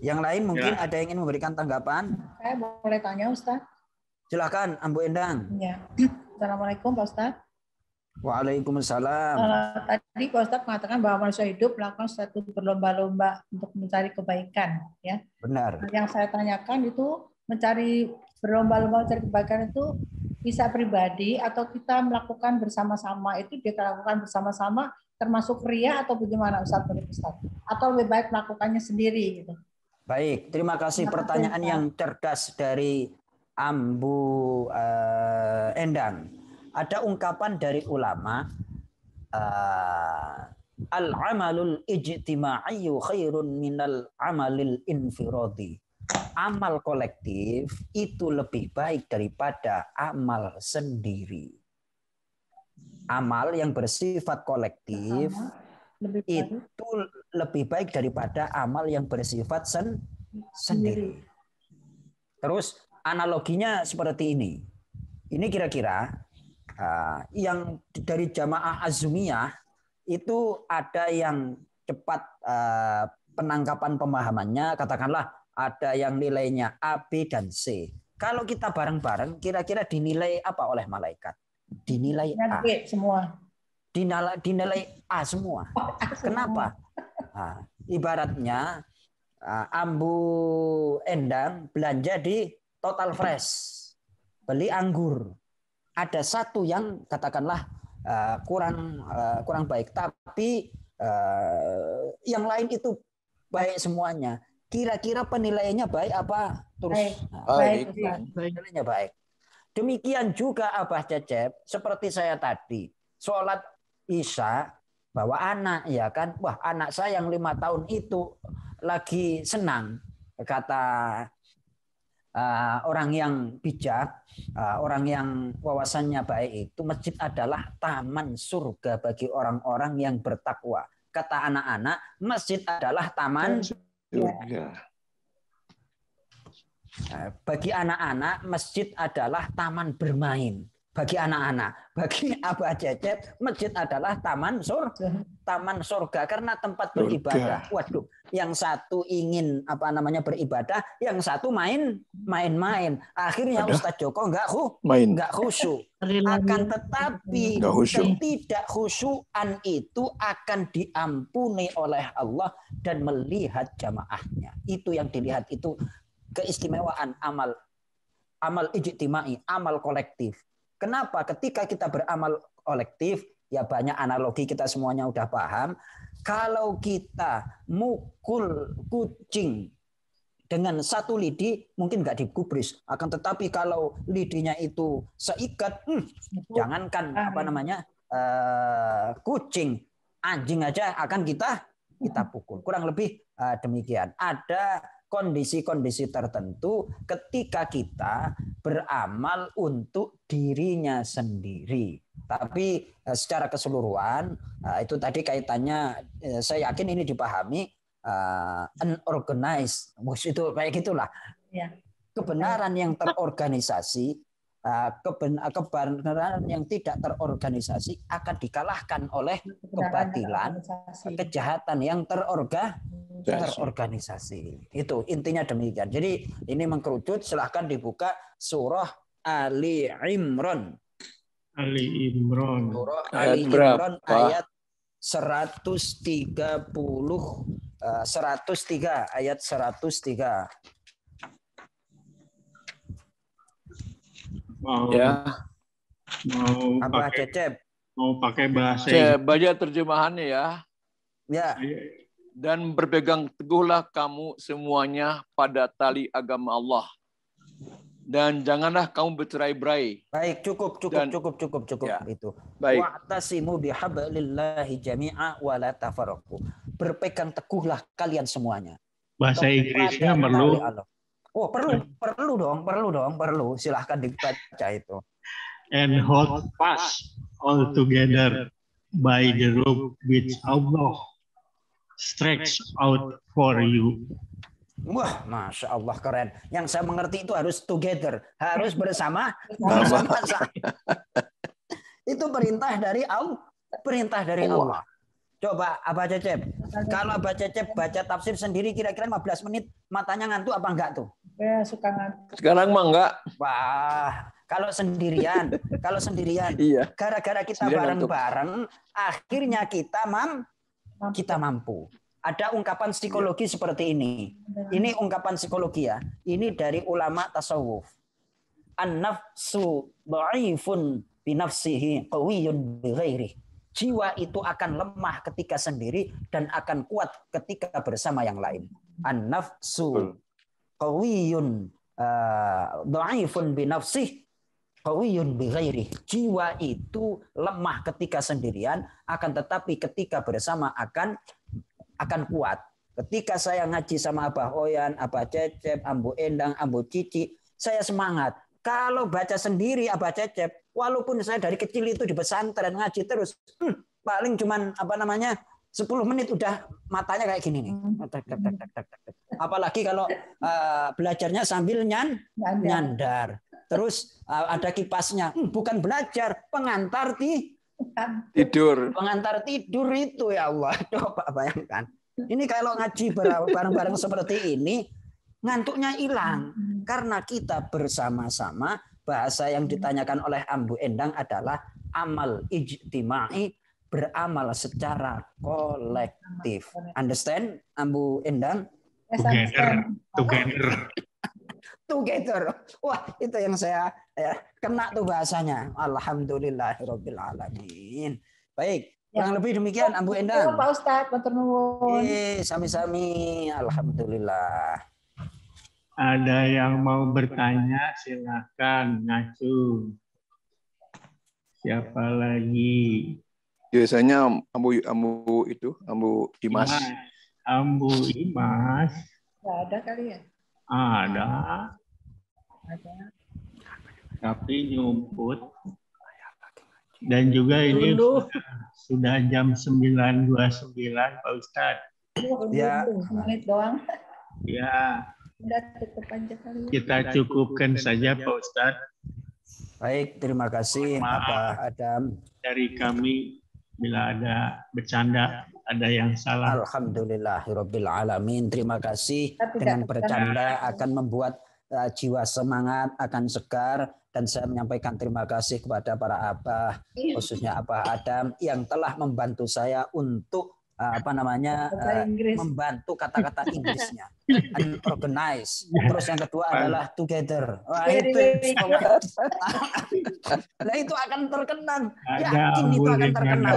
Yang lain mungkin ya. ada yang ingin memberikan tanggapan? Saya boleh tanya Ustaz silakan Ambu Endang. Ya Assalamualaikum Pak Ustaz. Waalaikumsalam. Uh, tadi Pak Ustaz mengatakan bahwa manusia hidup melakukan suatu berlomba-lomba untuk mencari kebaikan, ya. Benar. Yang saya tanyakan itu mencari berlomba-lomba mencari kebaikan itu bisa pribadi atau kita melakukan bersama-sama itu kita lakukan bersama-sama termasuk ria atau bagaimana Ustaz Ustaz? Atau lebih baik melakukannya sendiri gitu. Baik, terima kasih pertanyaan yang cerdas dari Ambu uh, Endang. Ada ungkapan dari ulama uh, al-amalul ijtima'iyyu khairun minal amalil infiradi. Amal kolektif itu lebih baik daripada amal sendiri. Amal yang bersifat kolektif lebih itu lebih baik daripada amal yang bersifat sen sendiri. Terus analoginya seperti ini. Ini kira-kira uh, yang dari jamaah azumiyah itu ada yang cepat uh, penangkapan pemahamannya, katakanlah ada yang nilainya A, B, dan C. Kalau kita bareng-bareng, kira-kira dinilai apa oleh malaikat? Dinilai A. Semua. Dinilai, dinilai A semua. Kenapa? Nah, ibaratnya uh, Ambu Endang belanja di total fresh. Beli anggur. Ada satu yang katakanlah uh, kurang uh, kurang baik, tapi uh, yang lain itu baik semuanya. Kira-kira penilaiannya baik apa? Terus baik. Baik. Penilaiannya baik. Demikian juga Abah Cecep, seperti saya tadi, sholat Isya bawa anak ya kan, wah anak saya yang lima tahun itu lagi senang kata uh, orang yang bijak, uh, orang yang wawasannya baik itu masjid adalah taman surga bagi orang-orang yang bertakwa. Kata anak-anak, masjid adalah taman surga. Uh, bagi anak-anak, masjid adalah taman bermain bagi anak-anak. Bagi Abah Cecep, masjid adalah taman surga, taman surga karena tempat beribadah. Waduh, yang satu ingin apa namanya beribadah, yang satu main main-main. Akhirnya Ada. Ustadz Joko enggak hu, main. enggak khusyuk. Akan tetapi tidak khusyuan itu akan diampuni oleh Allah dan melihat jamaahnya. Itu yang dilihat itu keistimewaan amal amal ijtimai, amal kolektif. Kenapa? Ketika kita beramal kolektif, ya banyak analogi kita semuanya udah paham. Kalau kita mukul kucing dengan satu lidi mungkin nggak digubris. Akan tetapi kalau lidinya itu seikat hmm, jangankan apa namanya uh, kucing anjing aja akan kita kita pukul. Kurang lebih uh, demikian. Ada kondisi-kondisi tertentu ketika kita beramal untuk dirinya sendiri. Tapi eh, secara keseluruhan eh, itu tadi kaitannya eh, saya yakin ini dipahami unorganized itu kayak gitulah. Ya. Kebenaran yang terorganisasi kebenaran yang tidak terorganisasi akan dikalahkan oleh kebatilan, kejahatan yang terorga, terorganisasi. Itu intinya demikian. Jadi ini mengkerucut silahkan dibuka surah Ali Imran. Ali Imran. Surah Ali Imran ayat 130 103 ayat 103. Mau ya. mau apa pakai, Cecep? Mau pakai bahasa Cecep, baca terjemahannya ya. Ya. Dan berpegang teguhlah kamu semuanya pada tali agama Allah. Dan janganlah kamu bercerai-berai. Baik, cukup, cukup, Dan, cukup, cukup, cukup ya. itu. Baik. Wa'tasimu bihablillahi jami'a wa la tafarraqu. Berpegang teguhlah kalian semuanya. Bahasa Inggrisnya perlu Oh perlu, perlu dong, perlu dong, perlu. Silahkan dibaca itu. And hold fast all together by the rope which Allah stretch out for you. Wah, masya Allah keren. Yang saya mengerti itu harus together, harus bersama bersama itu perintah dari Allah, perintah dari Allah. Coba Abah Cecep, kalau Abah Cecep baca tafsir sendiri kira-kira 15 menit matanya ngantuk apa enggak tuh? Ya, suka ngantuk. Sekarang mah enggak. Wah, kalau sendirian, kalau sendirian, iya. gara-gara kita bareng-bareng, akhirnya kita mam, kita mampu ada ungkapan psikologi seperti ini. Ini ungkapan psikologi ya. Ini dari ulama tasawuf. An-nafsu dha'ifun binafsihi qawiyyun bighairi. Jiwa itu akan lemah ketika sendiri dan akan kuat ketika bersama yang lain. An-nafsu qawiyyun uh, dha'ifun binafsihi qawiyyun bighairi. Jiwa itu lemah ketika sendirian akan tetapi ketika bersama akan akan kuat. Ketika saya ngaji sama Abah Oyan, Abah Cecep, Ambu Endang, Ambu Cici, saya semangat. Kalau baca sendiri Abah Cecep, walaupun saya dari kecil itu di pesantren ngaji terus, hmm, paling cuman apa namanya 10 menit udah matanya kayak gini nih. Apalagi kalau uh, belajarnya sambil nyan, nyandar. Terus uh, ada kipasnya. Hmm, bukan belajar, pengantar di Tidur. Pengantar tidur itu ya Allah. Coba bayangkan. Ini kalau ngaji bareng-bareng seperti ini, ngantuknya hilang. Karena kita bersama-sama, bahasa yang ditanyakan oleh Ambu Endang adalah amal ijtimai, beramal secara kolektif. Understand, Ambu Endang? Together, together together. Wah, itu yang saya ya, kena tuh bahasanya. Alhamdulillahirabbil alamin. Baik, ya. kurang lebih demikian Ambu Endang. Pak Ustadz, matur nuwun. Eh, sami-sami. Alhamdulillah. Ada yang mau bertanya silakan ngacu. Siapa lagi? Biasanya Ambu Ambu itu, Ambu. Imas. Ambu Imas. Gak ada kali ya? Ada. Ada. Tapi nyumput. Dan juga ini sudah, sudah jam 9.29 Pak Ustadz. Ya. Menit doang. Ya. Udah cukup aja kali. Kita cukupkan saja Pak Ustadz. Baik, terima kasih Maaf Pak Adam. Dari kami bila ada bercanda ada yang salah. Alhamdulillahirabbil alamin. Terima kasih dengan bercanda akan membuat uh, jiwa semangat, akan segar dan saya menyampaikan terima kasih kepada para abah iya. khususnya Abah Adam yang telah membantu saya untuk apa namanya uh, membantu kata-kata Inggrisnya. Organize. Terus yang kedua adalah together. Wah itu nah itu akan terkenang yakin itu akan terkenal.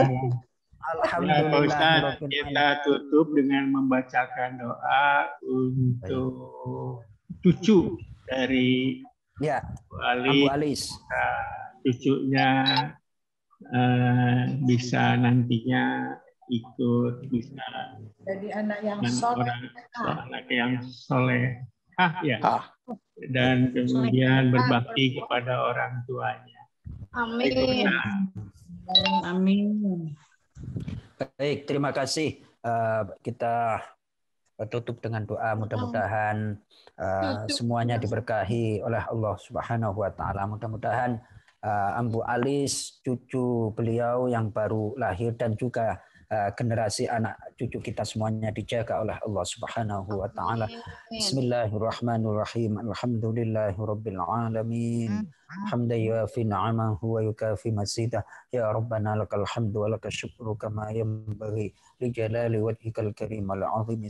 Alhamdulillah. Ya, kita tutup dengan membacakan doa untuk cucu dari ya, Abu Alis. cucunya uh, bisa nantinya ikut bisa jadi anak yang soleh. orang, anak yang soleh. Ah ya ah. dan kemudian berbakti kepada orang tuanya. Amin. Amin. Baik, terima kasih. Uh, kita tutup dengan doa. Mudah-mudahan uh, semuanya diberkahi oleh Allah Subhanahu wa taala. Mudah-mudahan uh, Ambu Alis cucu beliau yang baru lahir dan juga Eh, generasi anak cucu kita semuanya dijaga oleh Allah Subhanahu wa taala. Bismillahirrahmanirrahim. Alhamdulillahirabbil alamin. Hamdan yuafi ni'amahu wa yukafi masidah. Ya Rabbana lakal hamdu wa lakal syukru kama yanbaghi li jalali wajhikal karim al azim.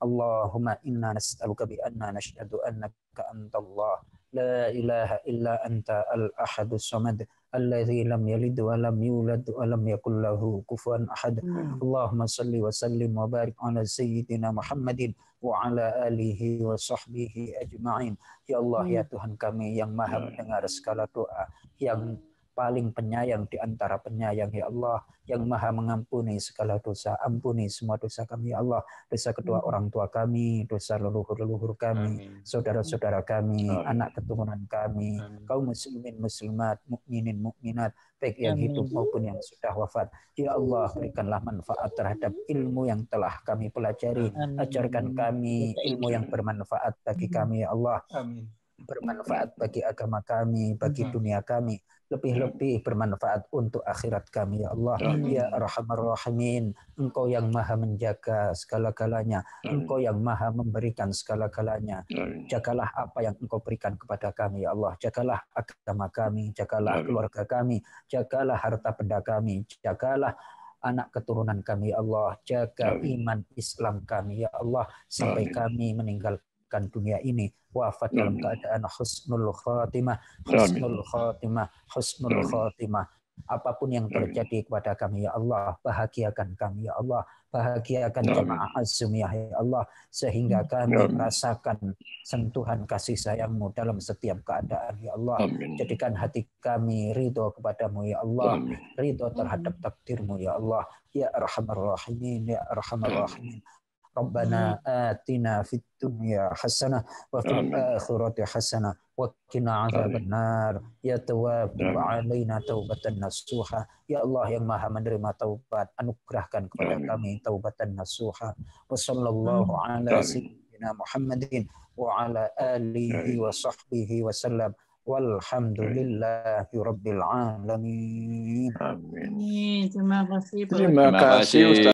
Allahumma inna nas'aluka bi anna nashhadu annaka antallah la ilaha illa anta al ahadus samad alladzi lam yalid wa lam yulad wa lam yakul lahu kufuwan ahad. Hmm. Allahumma salli wa sallim wa barik ala sayyidina Muhammadin wa ala alihi wa sahbihi ajma'in. Ya Allah hmm. ya Tuhan kami yang maha ya mendengar segala doa yang paling penyayang di antara penyayang ya Allah yang maha mengampuni segala dosa ampuni semua dosa kami ya Allah. Dosa kedua orang tua kami dosa leluhur-leluhur kami saudara-saudara kami Amin. anak keturunan kami Amin. kaum muslimin muslimat mukminin mukminat baik yang hidup maupun yang sudah wafat. Ya Allah berikanlah manfaat terhadap ilmu yang telah kami pelajari. Ajarkan kami ilmu yang bermanfaat bagi kami ya Allah. Amin. Bermanfaat bagi agama kami, bagi dunia kami, lebih-lebih bermanfaat untuk akhirat kami ya Allah. Ya Arhamar Rahimin Engkau yang maha menjaga segala-galanya. Engkau yang maha memberikan segala-galanya. Jagalah apa yang Engkau berikan kepada kami ya Allah. Jagalah agama kami jagalah keluarga kami jagalah harta benda kami jagalah anak keturunan kami ya Allah. Jaga iman Islam kami ya Allah. Sampai kami meninggal meninggalkan dunia ini. Wafat dalam keadaan husnul khatimah husnul khatimah husnul khatimah. Apa pun yang terjadi kepada kami ya Allah bahagiakan kami ya Allah. Bahagiakan jemaah azumiyah ya Allah sehingga kami merasakan sentuhan kasih sayangmu dalam setiap keadaan ya Allah. Jadikan hati kami ridho kepadamu ya Allah. Ridho terhadap takdirmu ya Allah. Ya arhamar rahimin ya arhamar rahimin ربنا آتنا في الدنيا حسنة وفي الآخرة حسنة وقنا عذاب النار يا تواب علينا توبة nasuha Ya Allah yang maha menerima taubat anugerahkan kepada kami taubatan nasuha wa sallallahu ala sayyidina Muhammadin wa ala alihi wa sahbihi wa sallam Walhamdulillahi Rabbil Alamin. Amin. Terima kasih. Terima kasih Ustaz.